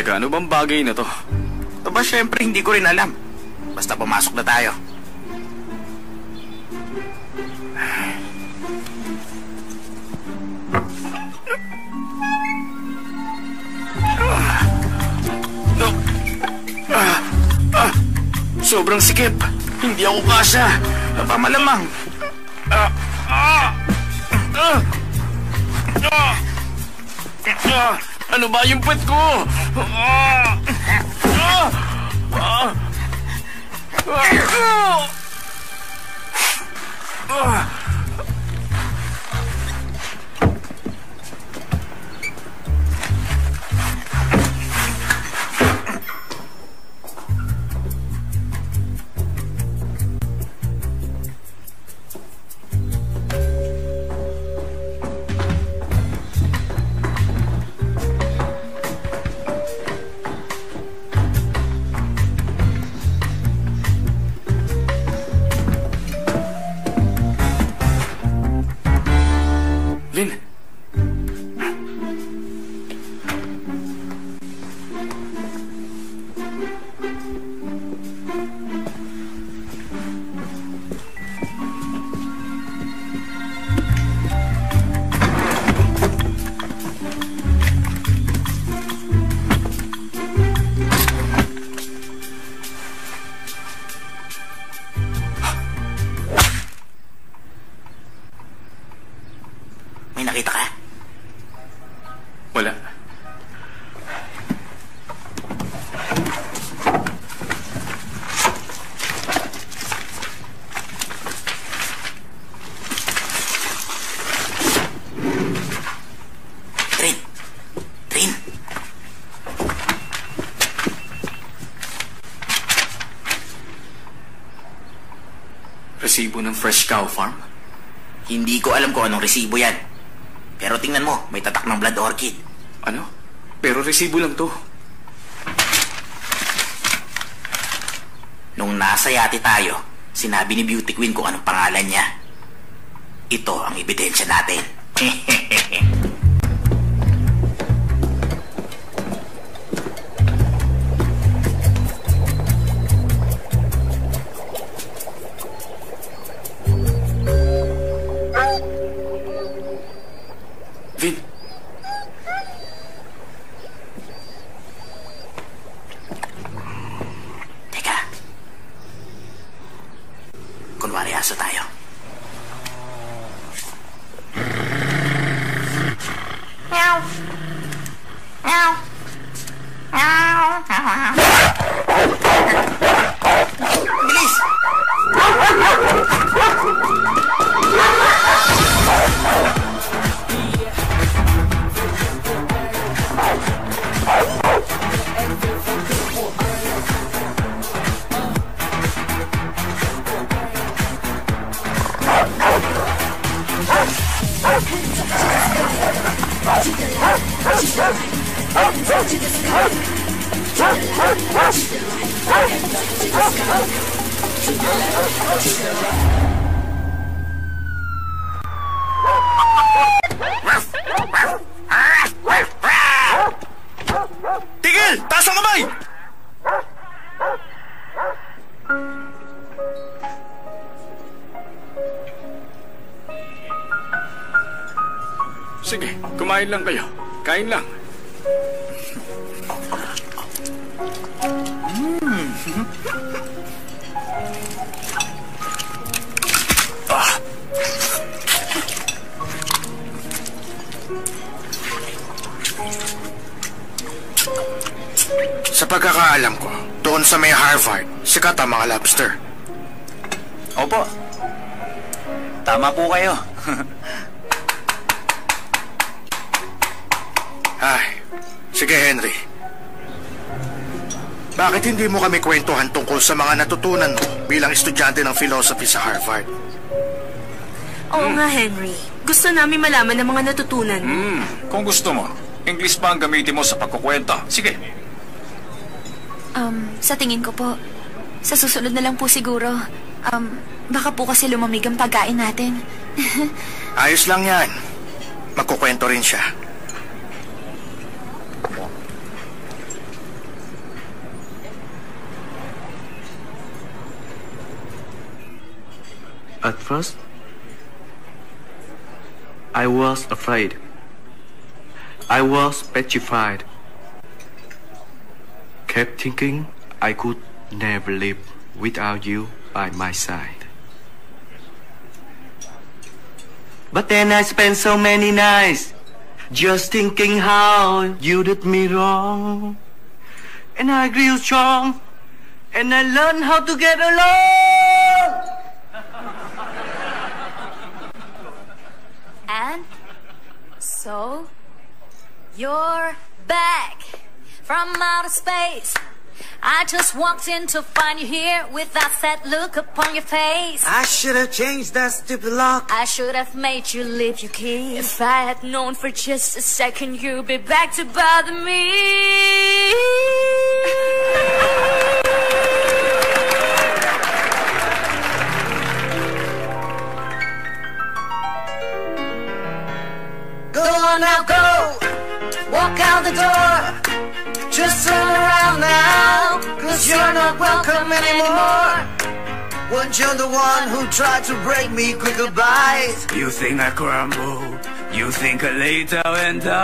Teka, ano bang bagay na to? Aba, syempre, hindi ko rin alam. Basta pumasok na tayo. Ah, ah, sobrang sikip. Hindi ako kasya. Aba, malamang. Ah, ah, ah, ah, ah, ano ba yung puwet ko? Ah, ah, ah, ah, ah. Resibo ng Fresh Cow Farm? Hindi ko alam kung anong resibo yan. Pero tingnan mo, may tatak ng blood orchid. Ano? Pero resibo lang to. Nung nasa yate tayo, sinabi ni Beauty Queen kung anong pangalan niya. Ito ang ebidensya natin. Tigil! Taas ang kamay! Sige, kumain lang kayo. Kain lang. Pagkakaalam ko, doon sa may Harvard, sikat ang mga lobster. Opo. Tama po kayo. Ay, sige Henry. Bakit hindi mo kami kwentuhan tungkol sa mga natutunan mo bilang estudyante ng philosophy sa Harvard? Oo nga, Henry. Gusto namin malaman ng mga natutunan mo. Hmm, kung gusto mo, English pa ang gamitin mo sa pagkukwenta. Sige. Um, sa tingin ko po, sa susunod na lang po siguro, um, baka po kasi lumamig ang pagkain natin. Ayos lang yan. Magkukwento rin siya. At first, I was afraid. I was petrified. Kept thinking I could never live without you by my side. But then I spent so many nights just thinking how you did me wrong. And I grew strong and I learned how to get along. And so you're back from outer space. I just walked in to find you here with that sad look upon your face. I should have changed that stupid lock. I should have made you leave your key. If I had known for just a second you'd be back to bother me. Go on now, go. Walk out the door. Just turn around now. Cause you're not welcome anymore. Weren't you the one who tried to break me? Quick goodbyes. You think I crumble, you think I lay down and die.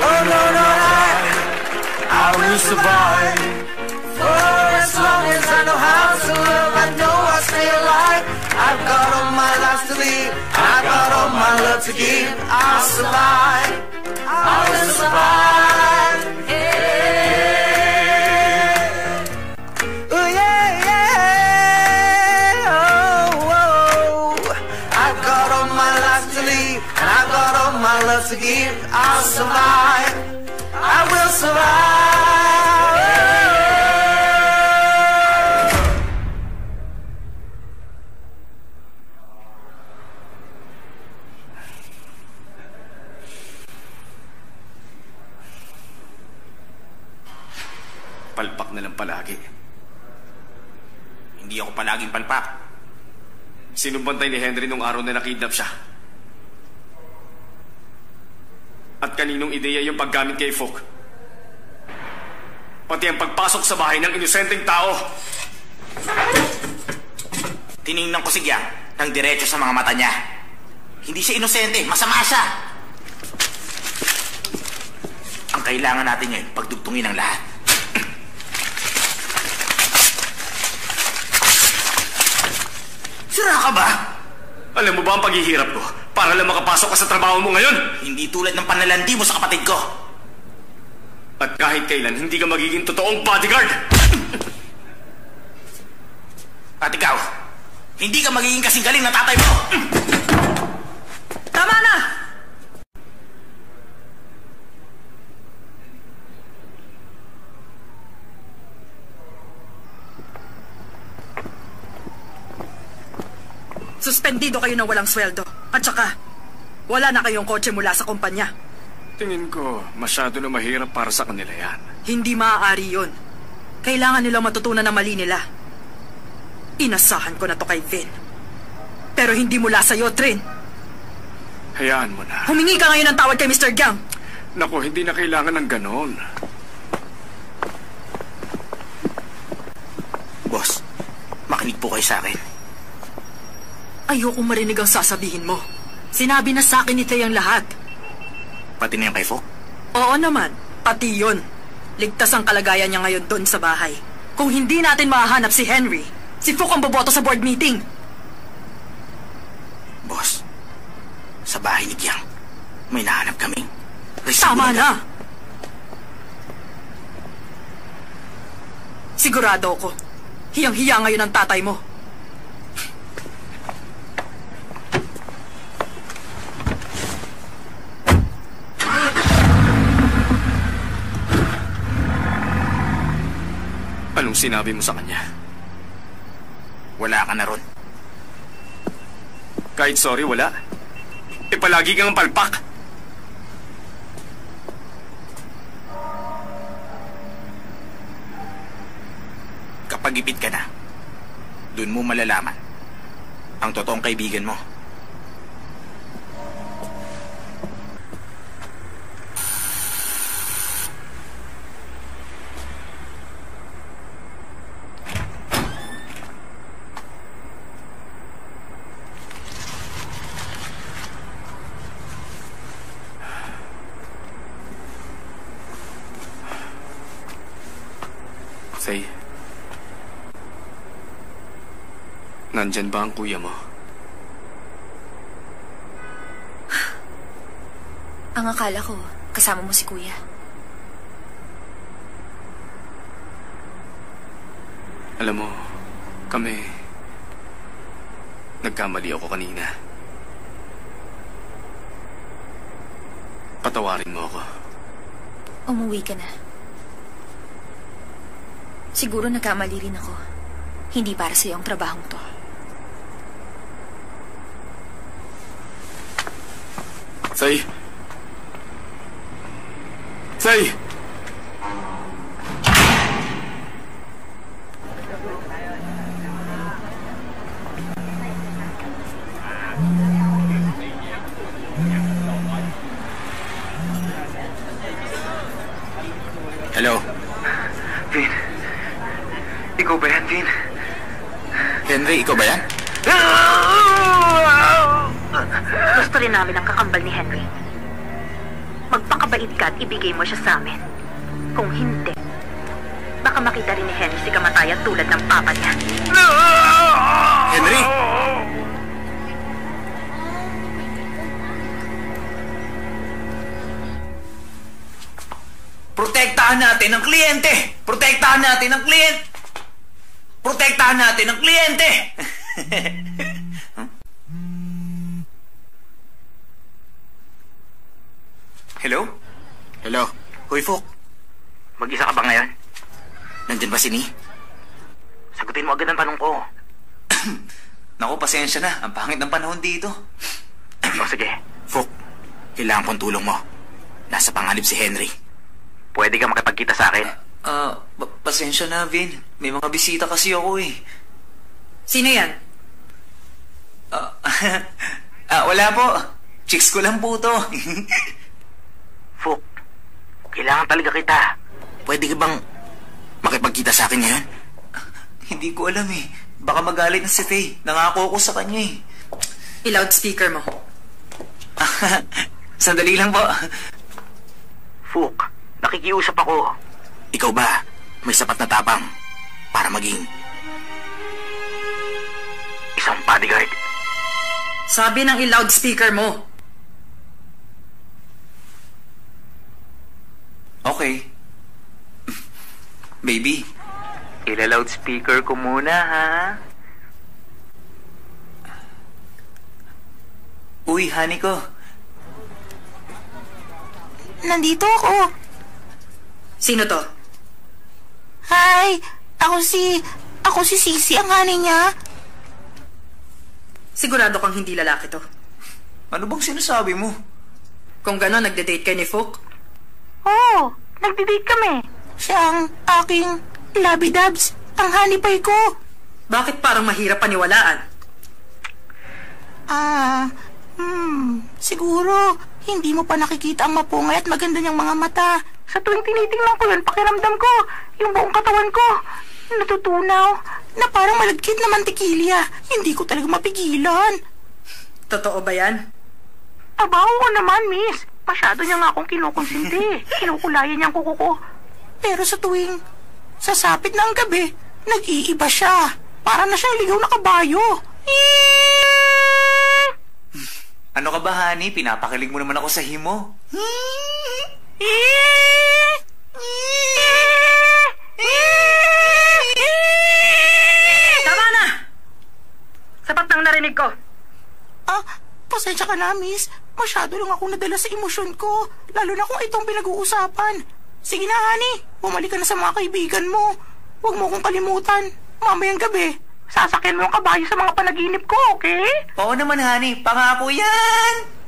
Oh no, no, I, I will survive. For as long as I know how to live, I know I'll stay alive. I've got all my life to live. I've got all my love to give. I'll survive. I will survive. Yeah. Oh. I've got all my life to live. And I've got all my love to give. I'll survive. I will survive. Sino bantay ni Henry nung araw na nakidnap siya? At kaninong ideya yung paggamit kay Folk? Pati ang pagpasok sa bahay ng inosenteng tao. Tiningnan ko si Gyang ng diretso sa mga mata niya. Hindi siya inosente, masama siya. Ang kailangan natin ngayon, pagdugtungin ang lahat. Ka ba? Alam mo ba ang paghihirap ko? Para lang makapasok ka sa trabaho mo ngayon? Hindi tulad ng panlalandi mo sa kapatid ko. At kahit kailan, hindi ka magiging totoong bodyguard! At ikaw, hindi ka magiging kasing galing na tatay mo! Tama na! Suspendido kayo ng walang sweldo. At saka, wala na kayong kotse mula sa kumpanya. Tingin ko, masyado na mahirap para sa kanila yan. Hindi maaari yun. Kailangan nilang matutunan na mali nila. Inasahan ko na to kay Vin. Pero hindi mula sa'yo, Trin. Hayaan mo na. Humingi ka ngayon ng tawad kay Mr. Gang. Naku, hindi na kailangan ng ganon. Boss, makinig po kayo sa akin. Ayokong marinig ang sasabihin mo. Sinabi na sa akin ni Tay ang lahat. Pati na yung kay Fok. Oo naman, pati yun. Ligtas ang kalagayan niya ngayon doon sa bahay. Kung hindi natin mahahanap si Henry, si Fook ang boboto sa board meeting. Boss, sa bahay ni Giang, may nahanap kaming. Tama na! Sigurado ako, hiyang-hiya ngayon ang tatay mo. Anong sinabi mo sa kanya? Wala ka na ron. Kahit sorry, wala. E palagi kang palpak. Kapag ipit ka na, dun mo malalaman ang totoong kaibigan mo. Say, nandyan ba ang kuya mo? Ang akala ko, kasama mo si kuya. Alam mo, kami, nagkamali ako kanina. Patawarin mo ako. Umuwi ka na. Siguro nagkamali rin ako. Hindi para sa ang trabahong to. Say! Say! Pasensya na. Ang pangit ng panahon dito. o sige, Fok. Kailangan kong tulong mo. Nasa panganib si Henry. Pwede ka makipagkita sa akin. Ah, pa- pasensya na, Vin. May mga bisita kasi ako eh. Sino yan? Ah, wala po. Chicks ko lang po to. Fok, kailangan talaga kita. Pwede ka bang makipagkita sa akin ngayon? Hindi ko alam eh. Baka magalit na si Faye. Nangako ko sa kanya eh. I-loudspeaker mo. Sandali lang po. Fok, nakikiusap ako. Ikaw ba, may sapat na tapang para maging isang bodyguard. Sabi ng i-loudspeaker mo. Okay. Baby, ila-loudspeaker ko muna, ha? Uy, honey ko. Nandito ako. Sino to? Hi! Ako si... Ako si Sisi, ang honey niya. Sigurado kang hindi lalaki to. Ano bang sinasabi mo? Kung gano'n, nagde-date kay ni Fook? Oo, nagdi-date kami. Siya ang aking labidabs, ang pie ko. Bakit parang mahirap paniwalaan? Ah, hmm, siguro hindi mo pa nakikita ang mapungay at maganda niyang mga mata. Sa tuwing tinitingnan ko yun, pakiramdam ko, yung buong katawan ko, natutunaw, na parang malagkit na mantikilya. Hindi ko talaga mapigilan. Totoo ba yan? Aba, oo naman, miss. Masyado niya nga akong kinukonsinti. Kinukulayan niya ang kuko ko. Pero sa tuwing sasapit na ang gabi, nag-iiba siya. Para na siyang ligaw na kabayo. Ano ka ba, honey? Pinapakilig mo naman ako sa himo. Tama na! Sapat nang narinig ko. Ah, pasensya ka na, miss. Masyado lang ako nadala sa emosyon ko. Lalo na kung itong pinag-uusapan. Sige na, honey. Bumalik ka na sa mga kaibigan mo. Huwag mo akong kalimutan. Mamayang gabi, sasakyan mo yung kabayo sa mga panaginip ko, okay? Oo naman, honey. Pangako yan!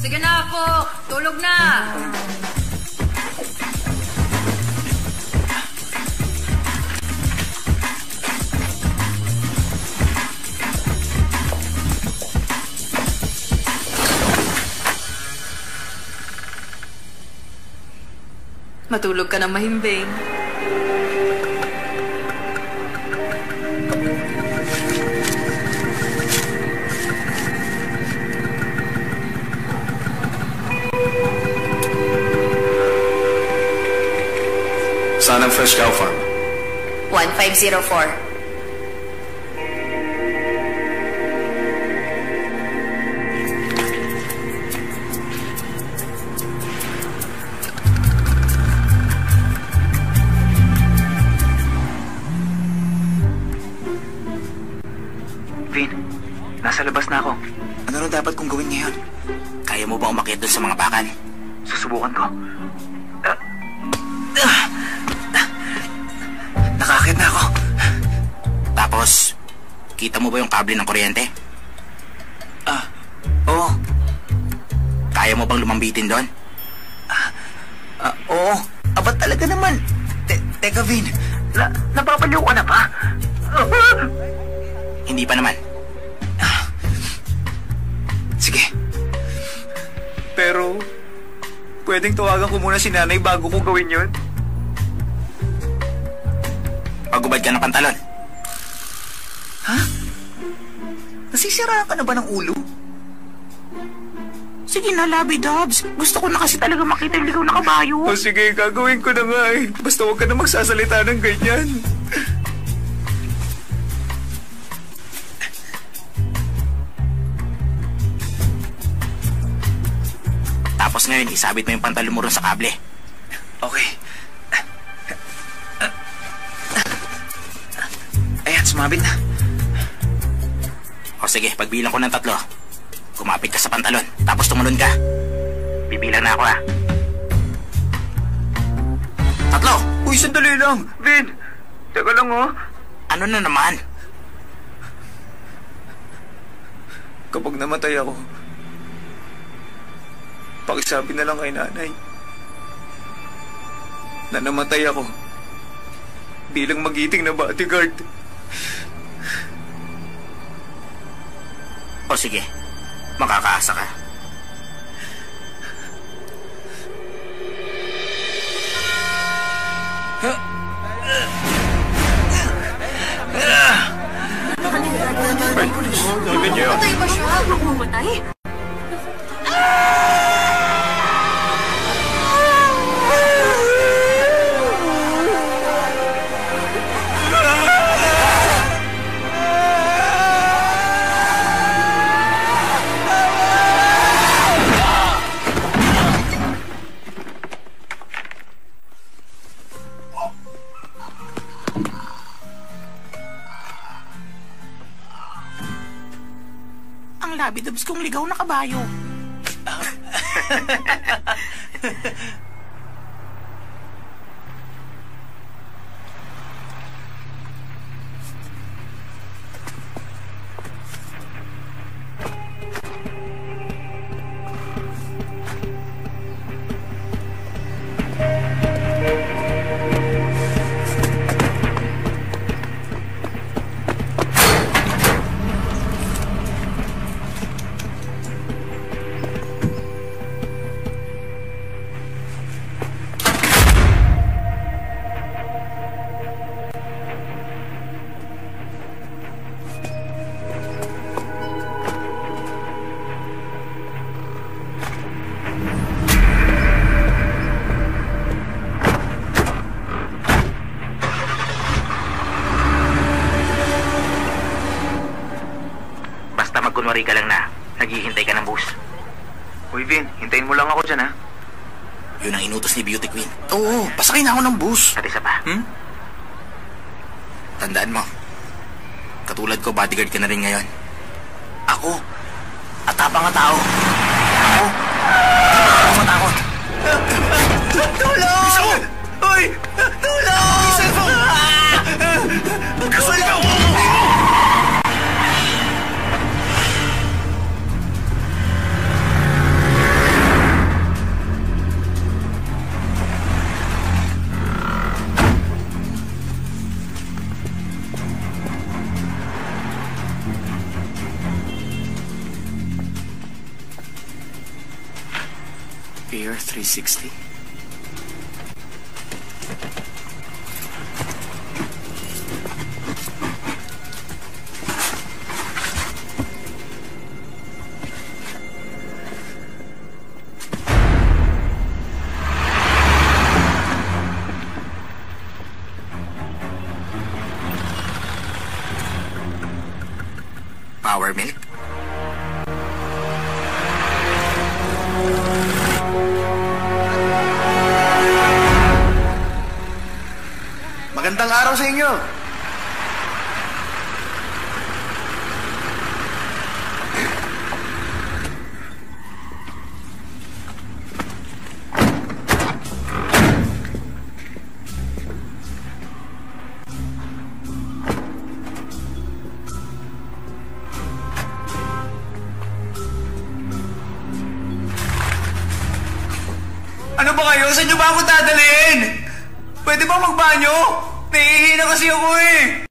Sige na, Fook! Tulog na! Matulog ka na mahimbing. Saan ang Fresh Cow Farm? 1504. Vin, nasa labas na ako. Ano rin dapat kong gawin ngayon? Kaya mo ba umakyat doon sa mga bakal? Susubukan ko. Tapos, kita mo ba yung kable ng kuryente? Ah, oo. Kaya mo bang lumambitin doon? Ah, oo. Aba talaga naman. Te teka, Vin. Na napapaliw ka na ba? Hindi pa naman. Sige. Pero, pwedeng tawagan ko muna si nanay bago ko gawin yun? Pagubad ka ng pantalon. Ha? Nasisiraan ka na ba ng ulo? Sige na, Labi Dubs. Gusto ko na kasi talaga makita yung ligaw na kabayo. O sige, gagawin ko na nga eh. Basta huwag ka na magsasalita ng ganyan. Tapos ngayon, isabit mo yung pantalon mo ron sa kable. Okay. Ayan, sumabit na. O sige, pagbilang ko ng tatlo, kumapit ka sa pantalon, tapos tumalon ka. Bibilang na ako ah. Tatlo! Uy, sandali lang! Vin! Teka lang oh. Ano na naman? Kapag namatay ako, pakisabi na lang kay nanay na namatay ako bilang magiting na bodyguard. O sige, makakaasa ka. Bernard, even you. Patay ba siya? Magmamatay? Kong ligaw na kabayo. Magkunwari ka lang na naghihintay ka ng bus. Uy, Vin, hintayin mo lang ako dyan, ha? Yun ang inutos ni Beauty Queen. Oo, pasakay na ako ng bus. At isa pa. Hmm? Tandaan mo. Katulad ko, bodyguard ka na rin ngayon. Ako, at tapang nga tao. Beer 360. Pwede ba magbanyo? Nahihi na kasi ako eh.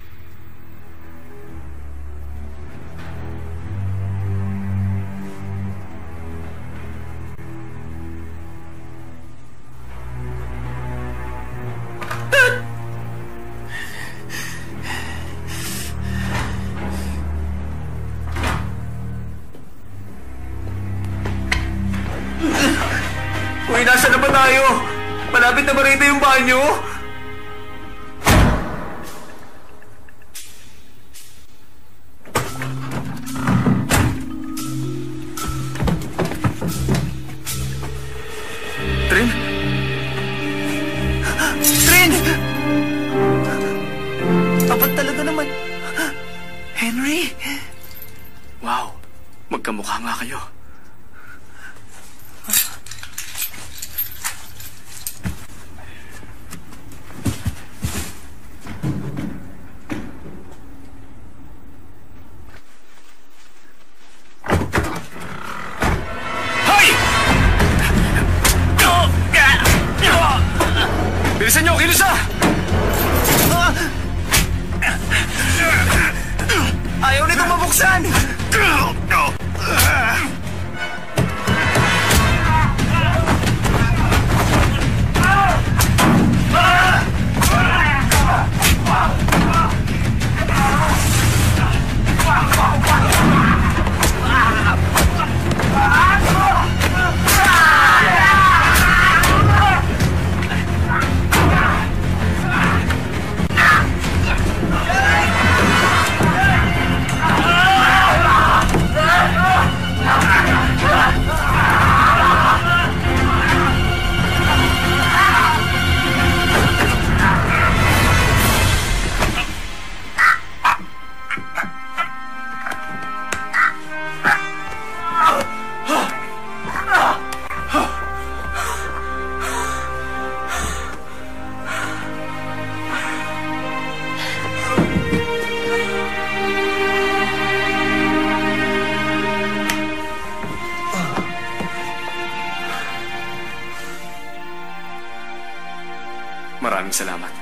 Maraming salamat.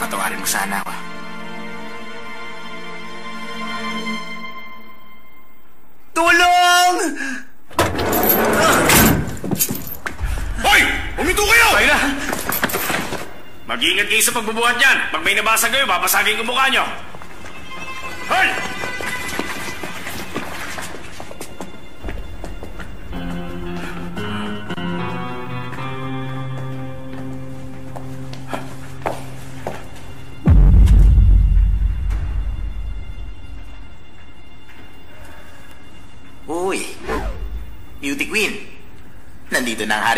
Patawarin mo sana ako. Tulong! Hoy! Huminto kayo! Tayo na! Mag-iingat kayo sa pagbubuhat niyan. Pag may nabasag kayo, babasagin ko mukha niyo.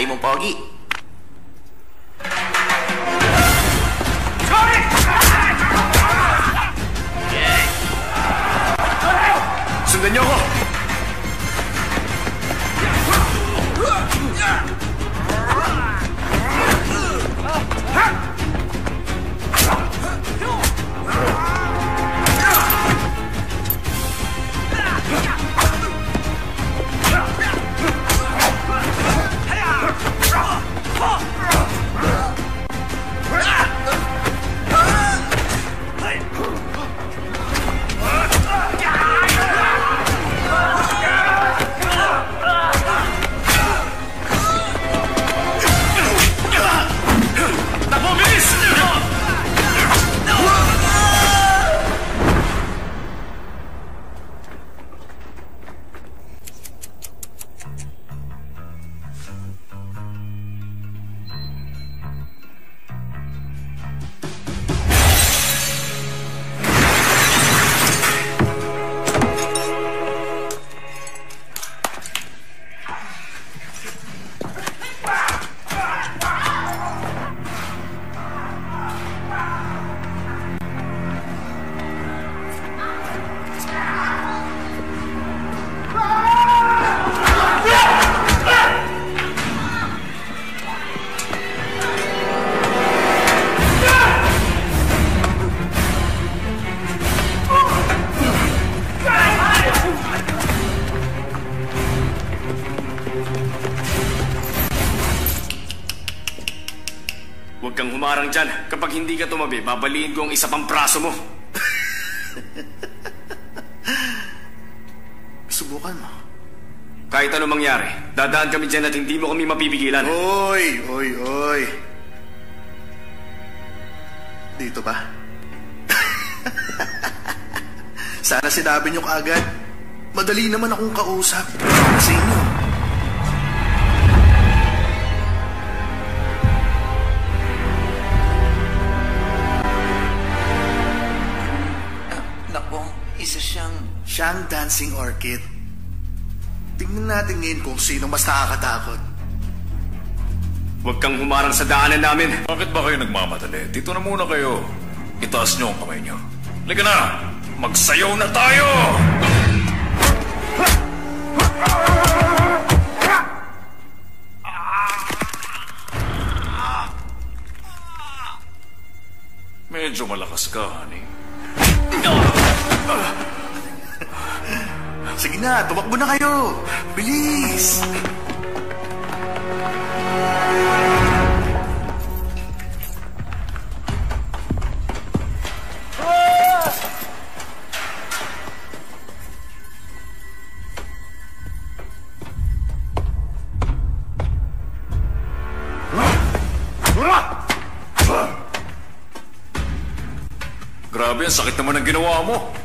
Nandito na Kapag hindi ka tumabi, babaliin ko ang isa pang braso mo. Subukan mo. Kahit ano mangyari, dadaan kami dyan at hindi mo kami mapipigilan. Oy, oy, oy. Dito ba? Sana sinabi niyo kaagad. Madali naman akong kausap. Siyang... Siyang dancing orchid. Tingnan natin ngayon kung sino mas nakakatakot. Huwag kang humarang sa daanan namin. Bakit ba kayo nagmamadali? Dito na muna kayo. Itaas niyo ang kamay niyo. Halika na! Magsayaw na tayo! Medyo malakas ka, honey. Sige na, tumakbo na kayo. Bilis! Grabe, ang sakit naman ang ginawa mo.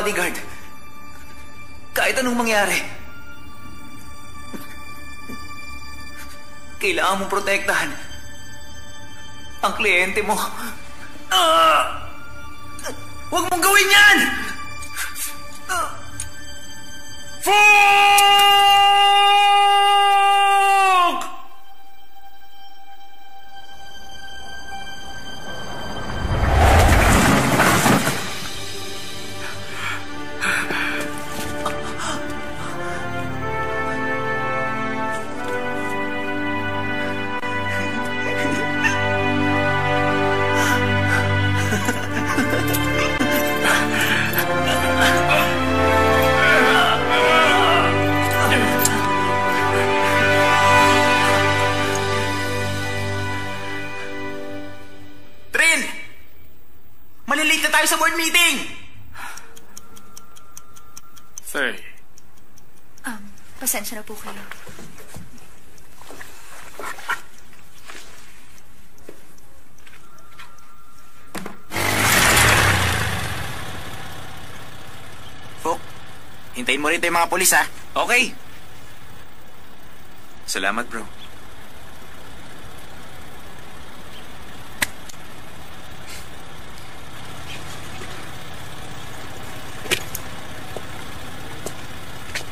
bodyguard. Kahit anong mangyari. Kailangan mong protektahan ang kliyente mo. Yung mga polis ha. Okay. Salamat, bro.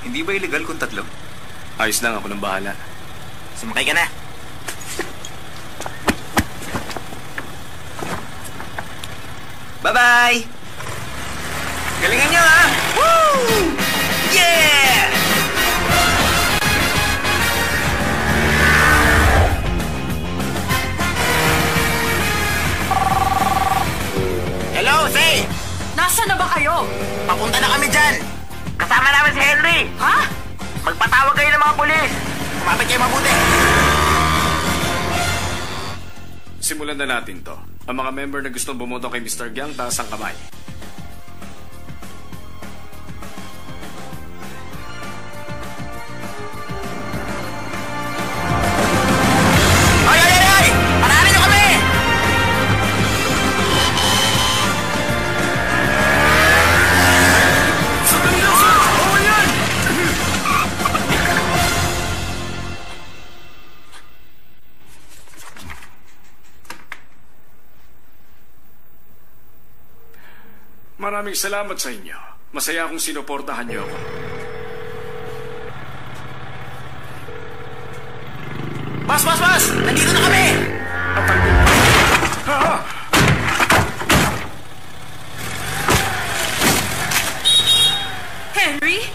Hindi ba illegal kung tatlo? Ayos lang ako ng bahala. Sumakay ka na. Namin si Henry. Ha? Magpatawag kayo ng mga polis. Kumapit kayo mabuti. Simulan na natin to. Ang mga member na gustong bumoto kay Mr. Gyang, taas ang kamay. Maraming salamat sa inyo. Masaya akong sinuportahan niyo ako. Boss, boss, boss! Nandito na kami! Henry?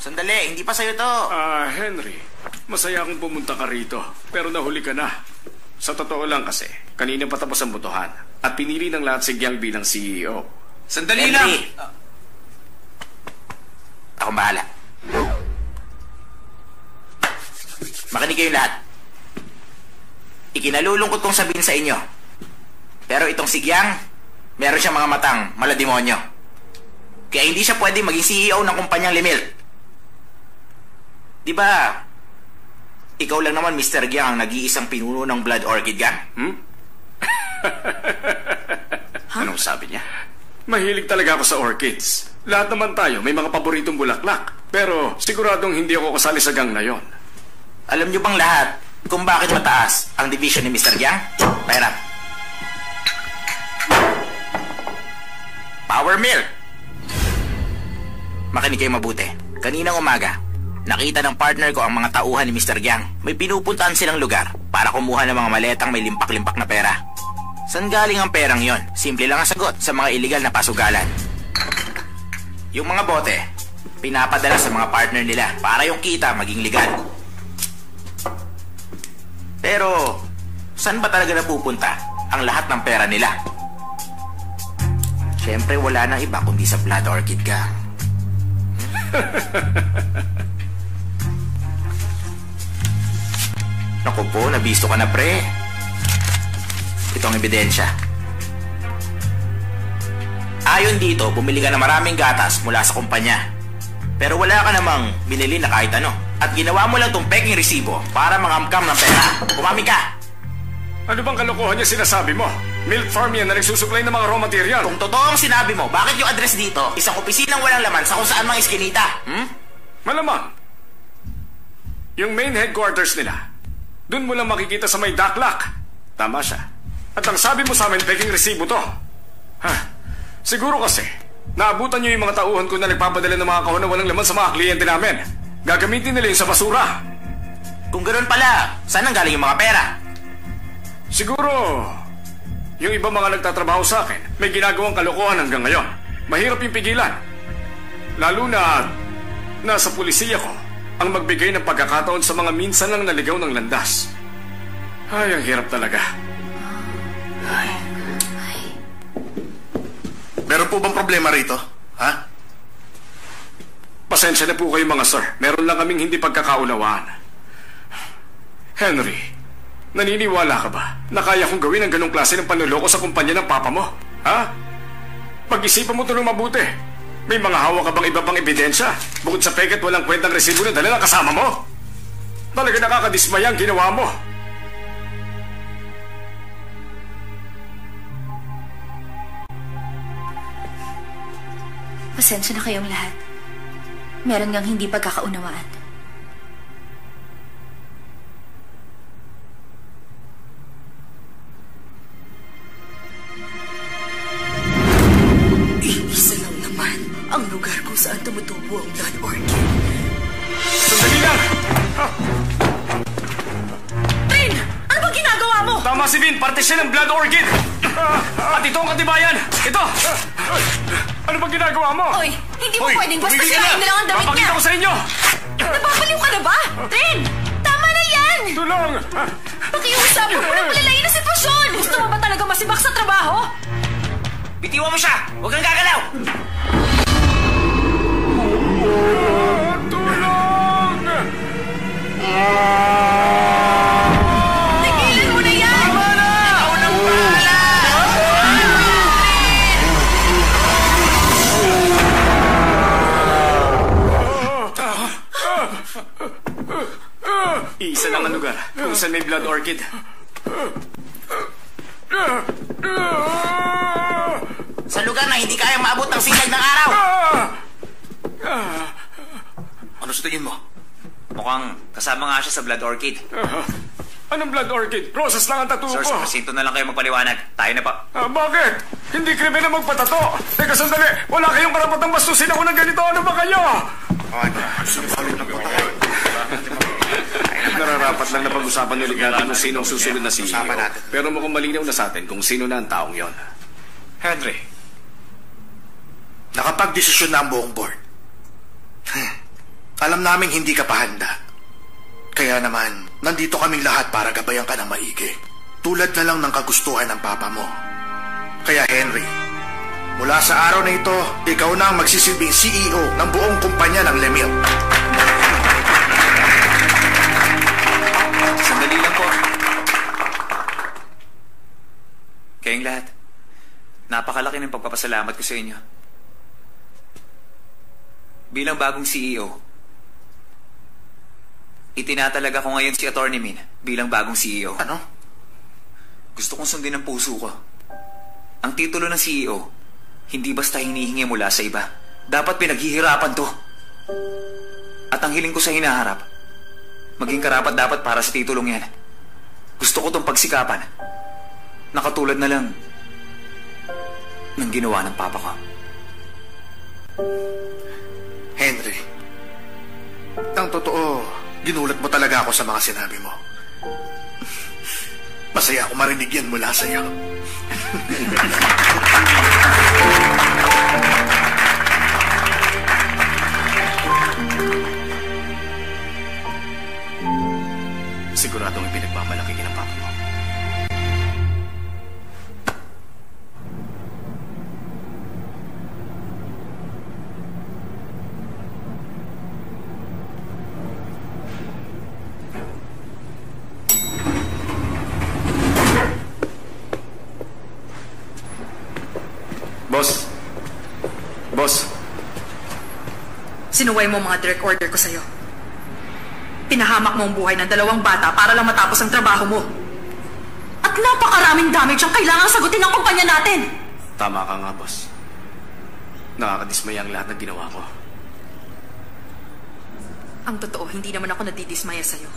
Sandali, hindi pa sa'yo to. Ah, Henry, masaya akong pumunta ka rito. Pero nahuli ka na. Sa totoo lang kasi, kanina patapos ang botohan. At pinili ng lahat si Gyang bilang CEO. Sandali Henry. lang! Akong bahala. Makinig kayong lahat. Ikinalulungkot kong sabihin sa inyo. Pero itong si Gyang, meron siyang mga matang malademonyo. Kaya hindi siya pwede maging CEO ng kumpanyang Limil. Di ba, ikaw lang naman, Mr. Gyang, ang nag-iisang pinuno ng Blood Orchid Gang? Hmm? Anong sabi niya? Mahilig talaga ako sa orchids. Lahat naman tayo may mga paboritong bulaklak. Pero siguradong hindi ako kasali sa gang na yon. Alam niyo bang lahat kung bakit mataas ang division ni Mr. Gyang? Pairam. Power Mill. Makinig kayo mabuti. Kaninang umaga, nakita ng partner ko ang mga tauhan ni Mr. Gyang. May pinupuntahan silang lugar para kumuha ng mga maletang may limpak-limpak na pera. San galing ang perang yon? Simple lang ang sagot sa mga iligal na pasugalan. Yung mga bote, pinapadala sa mga partner nila para yung kita maging legal. Pero, saan ba talaga napupunta ang lahat ng pera nila? Siyempre, wala nang iba kundi sa Blood Orchid Gang. Naku po, nabisto ka na pre. Ito ang ebidensya. Ayon dito, bumili ka ng maraming gatas mula sa kumpanya. Pero wala ka namang binili na kahit ano. At ginawa mo lang tong peking resibo para mangamkam ng pera. Kumami ka! Ano bang kalokohan niya sinasabi mo? Milk farm yan na nagsusuklay ng mga raw material. Kung totoo ang sinabi mo, bakit yung address dito, isang opisinang walang laman sa kung saan mang iskinita? Hmm? Malamang. Yung main headquarters nila, dun mo lang makikita sa may daklak. Tama siya. At ang sabi mo sa amin, peking resibo to. Ha? Siguro kasi, naabutan niyo yung mga tauhan ko na nagpapadala ng mga kahon na walang laman sa mga kliyente namin. Gagamitin nila yung sa basura. Kung ganoon pala, saan ang galing yung mga pera? Siguro, yung iba mga nagtatrabaho sa akin, may ginagawang kalokohan hanggang ngayon. Mahirap yung pigilan. Lalo na nasa pulisiya ko ang magbigay ng pagkakataon sa mga minsan lang naligaw ng landas. Ay, ang hirap talaga. Meron po bang problema rito? Ha? Pasensya na po kayo mga sir. Meron lang kaming hindi pagkakaunawaan. Henry, naniniwala ka ba na kaya kong gawin ang ganong klase ng panloloko sa kumpanya ng papa mo? Ha? Pag-isipan mo ito ng mabuti. May mga hawak ka bang iba pang ebidensya? Bukod sa peket, walang kwentang resibo na dala ng kasama mo. Talaga nakakadismaya ang ginawa mo. Pasensya na kayong lahat. Meron ngang hindi pagkakaunawaan. Ang lugar kung saan tumutubo ang blood orchid. Sandali lang! Trin! Ano bang ginagawa mo? Tama si Vin, parte siya ng blood orchid! At ito ang katibayan! Ito! Ano bang ginagawa mo? Oy, hindi mo Hoy, pwedeng basta sirain na lang ang damit Papakita niya. ko sa inyo! Nababaliw ka na ba? Trin! Tama na yan! Tulong! Pakiusap! Walang malalayin na sitwasyon! Gusto mo ba talaga masibak sa trabaho? Bitiwan mo siya! Huwag kang gagalaw! Blood orchid. Sa lugar na hindi kayang maabot ng sinag ng araw. Ano sa tingin mo? Mukhang kasama nga siya sa blood orchid. Anong blood orchid? Rosas lang ang tattoo Sir, ko. sa presinto na lang kayo magpaliwanag. Tayo na pa. Ah, bakit? Hindi krimen na magpatato. Teka sandali, wala kayong karapatang bastusin ako ng ganito. Ano ba kayo? Nararapat lang na pag-usapan ulit natin kung sino ang susunod na CEO. Pero mukhang malinaw na sa atin kung sino na ang taong yon. Henry, nakapag-desisyon na ang buong board. Alam naming hindi ka pa handa. Kaya naman, nandito kaming lahat para gabayan ka ng maigi. Tulad na lang ng kagustuhan ng papa mo. Kaya Henry, mula sa araw na ito, ikaw na ang magsisilbing CEO ng buong kumpanya ng Lemil. Sandali lang po. Kayong lahat, napakalaki ng pagpapasalamat ko sa inyo. Bilang bagong CEO, itinatalaga ko ngayon si Attorney Min bilang bagong CEO. Ano? Gusto kong sundin ang puso ko. Ang titulo ng CEO, hindi basta hinihingi mula sa iba. Dapat pinaghihirapan to. At ang hiling ko sa hinaharap, maging karapat dapat para sa titulong yan. Gusto ko tong pagsikapan. Nakatulad na lang ng ginawa ng papa ko. Henry, ang totoo, ginulat mo talaga ako sa mga sinabi mo. Masaya ako marinig yan mula sa Siguradong ipinagmamalaki ka ng papa mo. Boss. Boss. Sinuway mo mga direct order ko sa'yo. Pinahamak mo ang buhay ng dalawang bata para lang matapos ang trabaho mo. At napakaraming damage ang kailangang sagutin ng kumpanya natin. Tama ka nga, boss. Nakakadismaya ang lahat ng ginawa ko. Ang totoo, hindi naman ako nadidismaya sa'yo.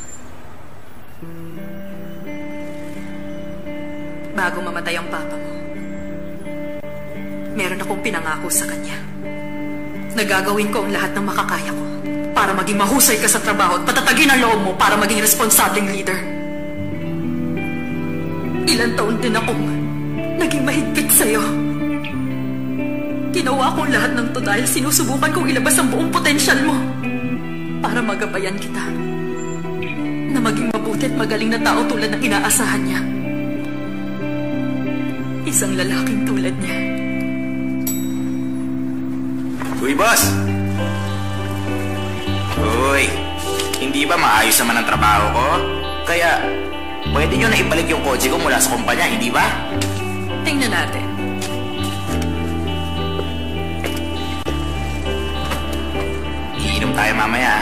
Bago mamatay ang papa mo, meron akong pinangako sa kanya. Nagagawin ko ang lahat ng makakaya ko para maging mahusay ka sa trabaho at patatagin ang loob mo para maging responsableng leader. Ilan taon din akong naging mahigpit sa'yo. Ginawa kong lahat ng to dahil sinusubukan kong ilabas ang buong potensyal mo para magabayan kita na maging mabuti at magaling na tao tulad ng inaasahan niya. Isang lalaking tulad niya. Uy, boss! Uy, hindi ba maayos naman ang trabaho ko? Kaya, pwede nyo na ibalik yung kotse ko mula sa kumpanya, hindi ba? Tingnan natin. tayo mamaya, ha?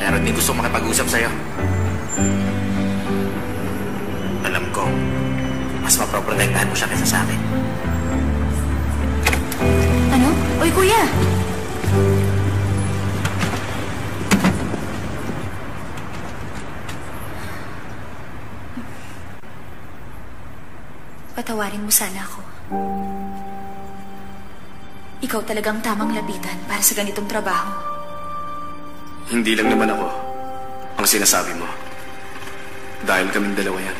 Meron din gusto makipag-usap sa'yo. Alam ko, mas maproprotektahan mo siya kaysa sa akin. Ano? Uy, kuya! Patawarin mo sana ako. Ikaw talagang tamang lapitan para sa ganitong trabaho. Hindi lang naman ako ang sinasabi mo. Dahil kaming dalawa yan.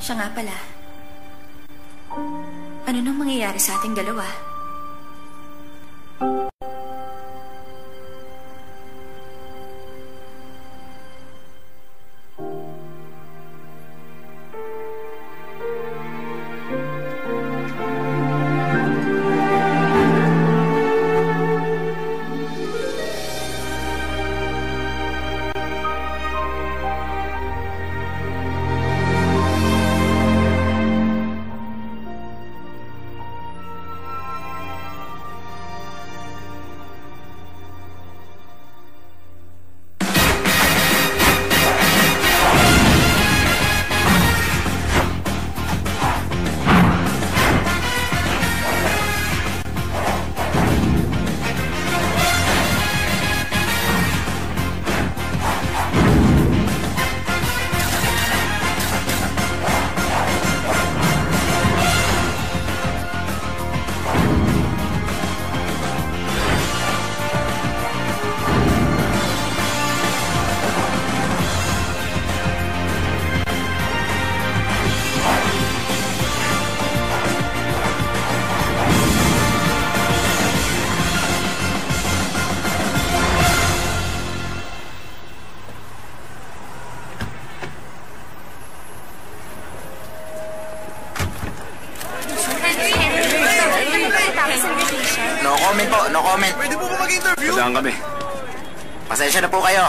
Siya nga pala. Ano nang mangyayari sa ating dalawa? Padaan kami. Pasensya na po kayo.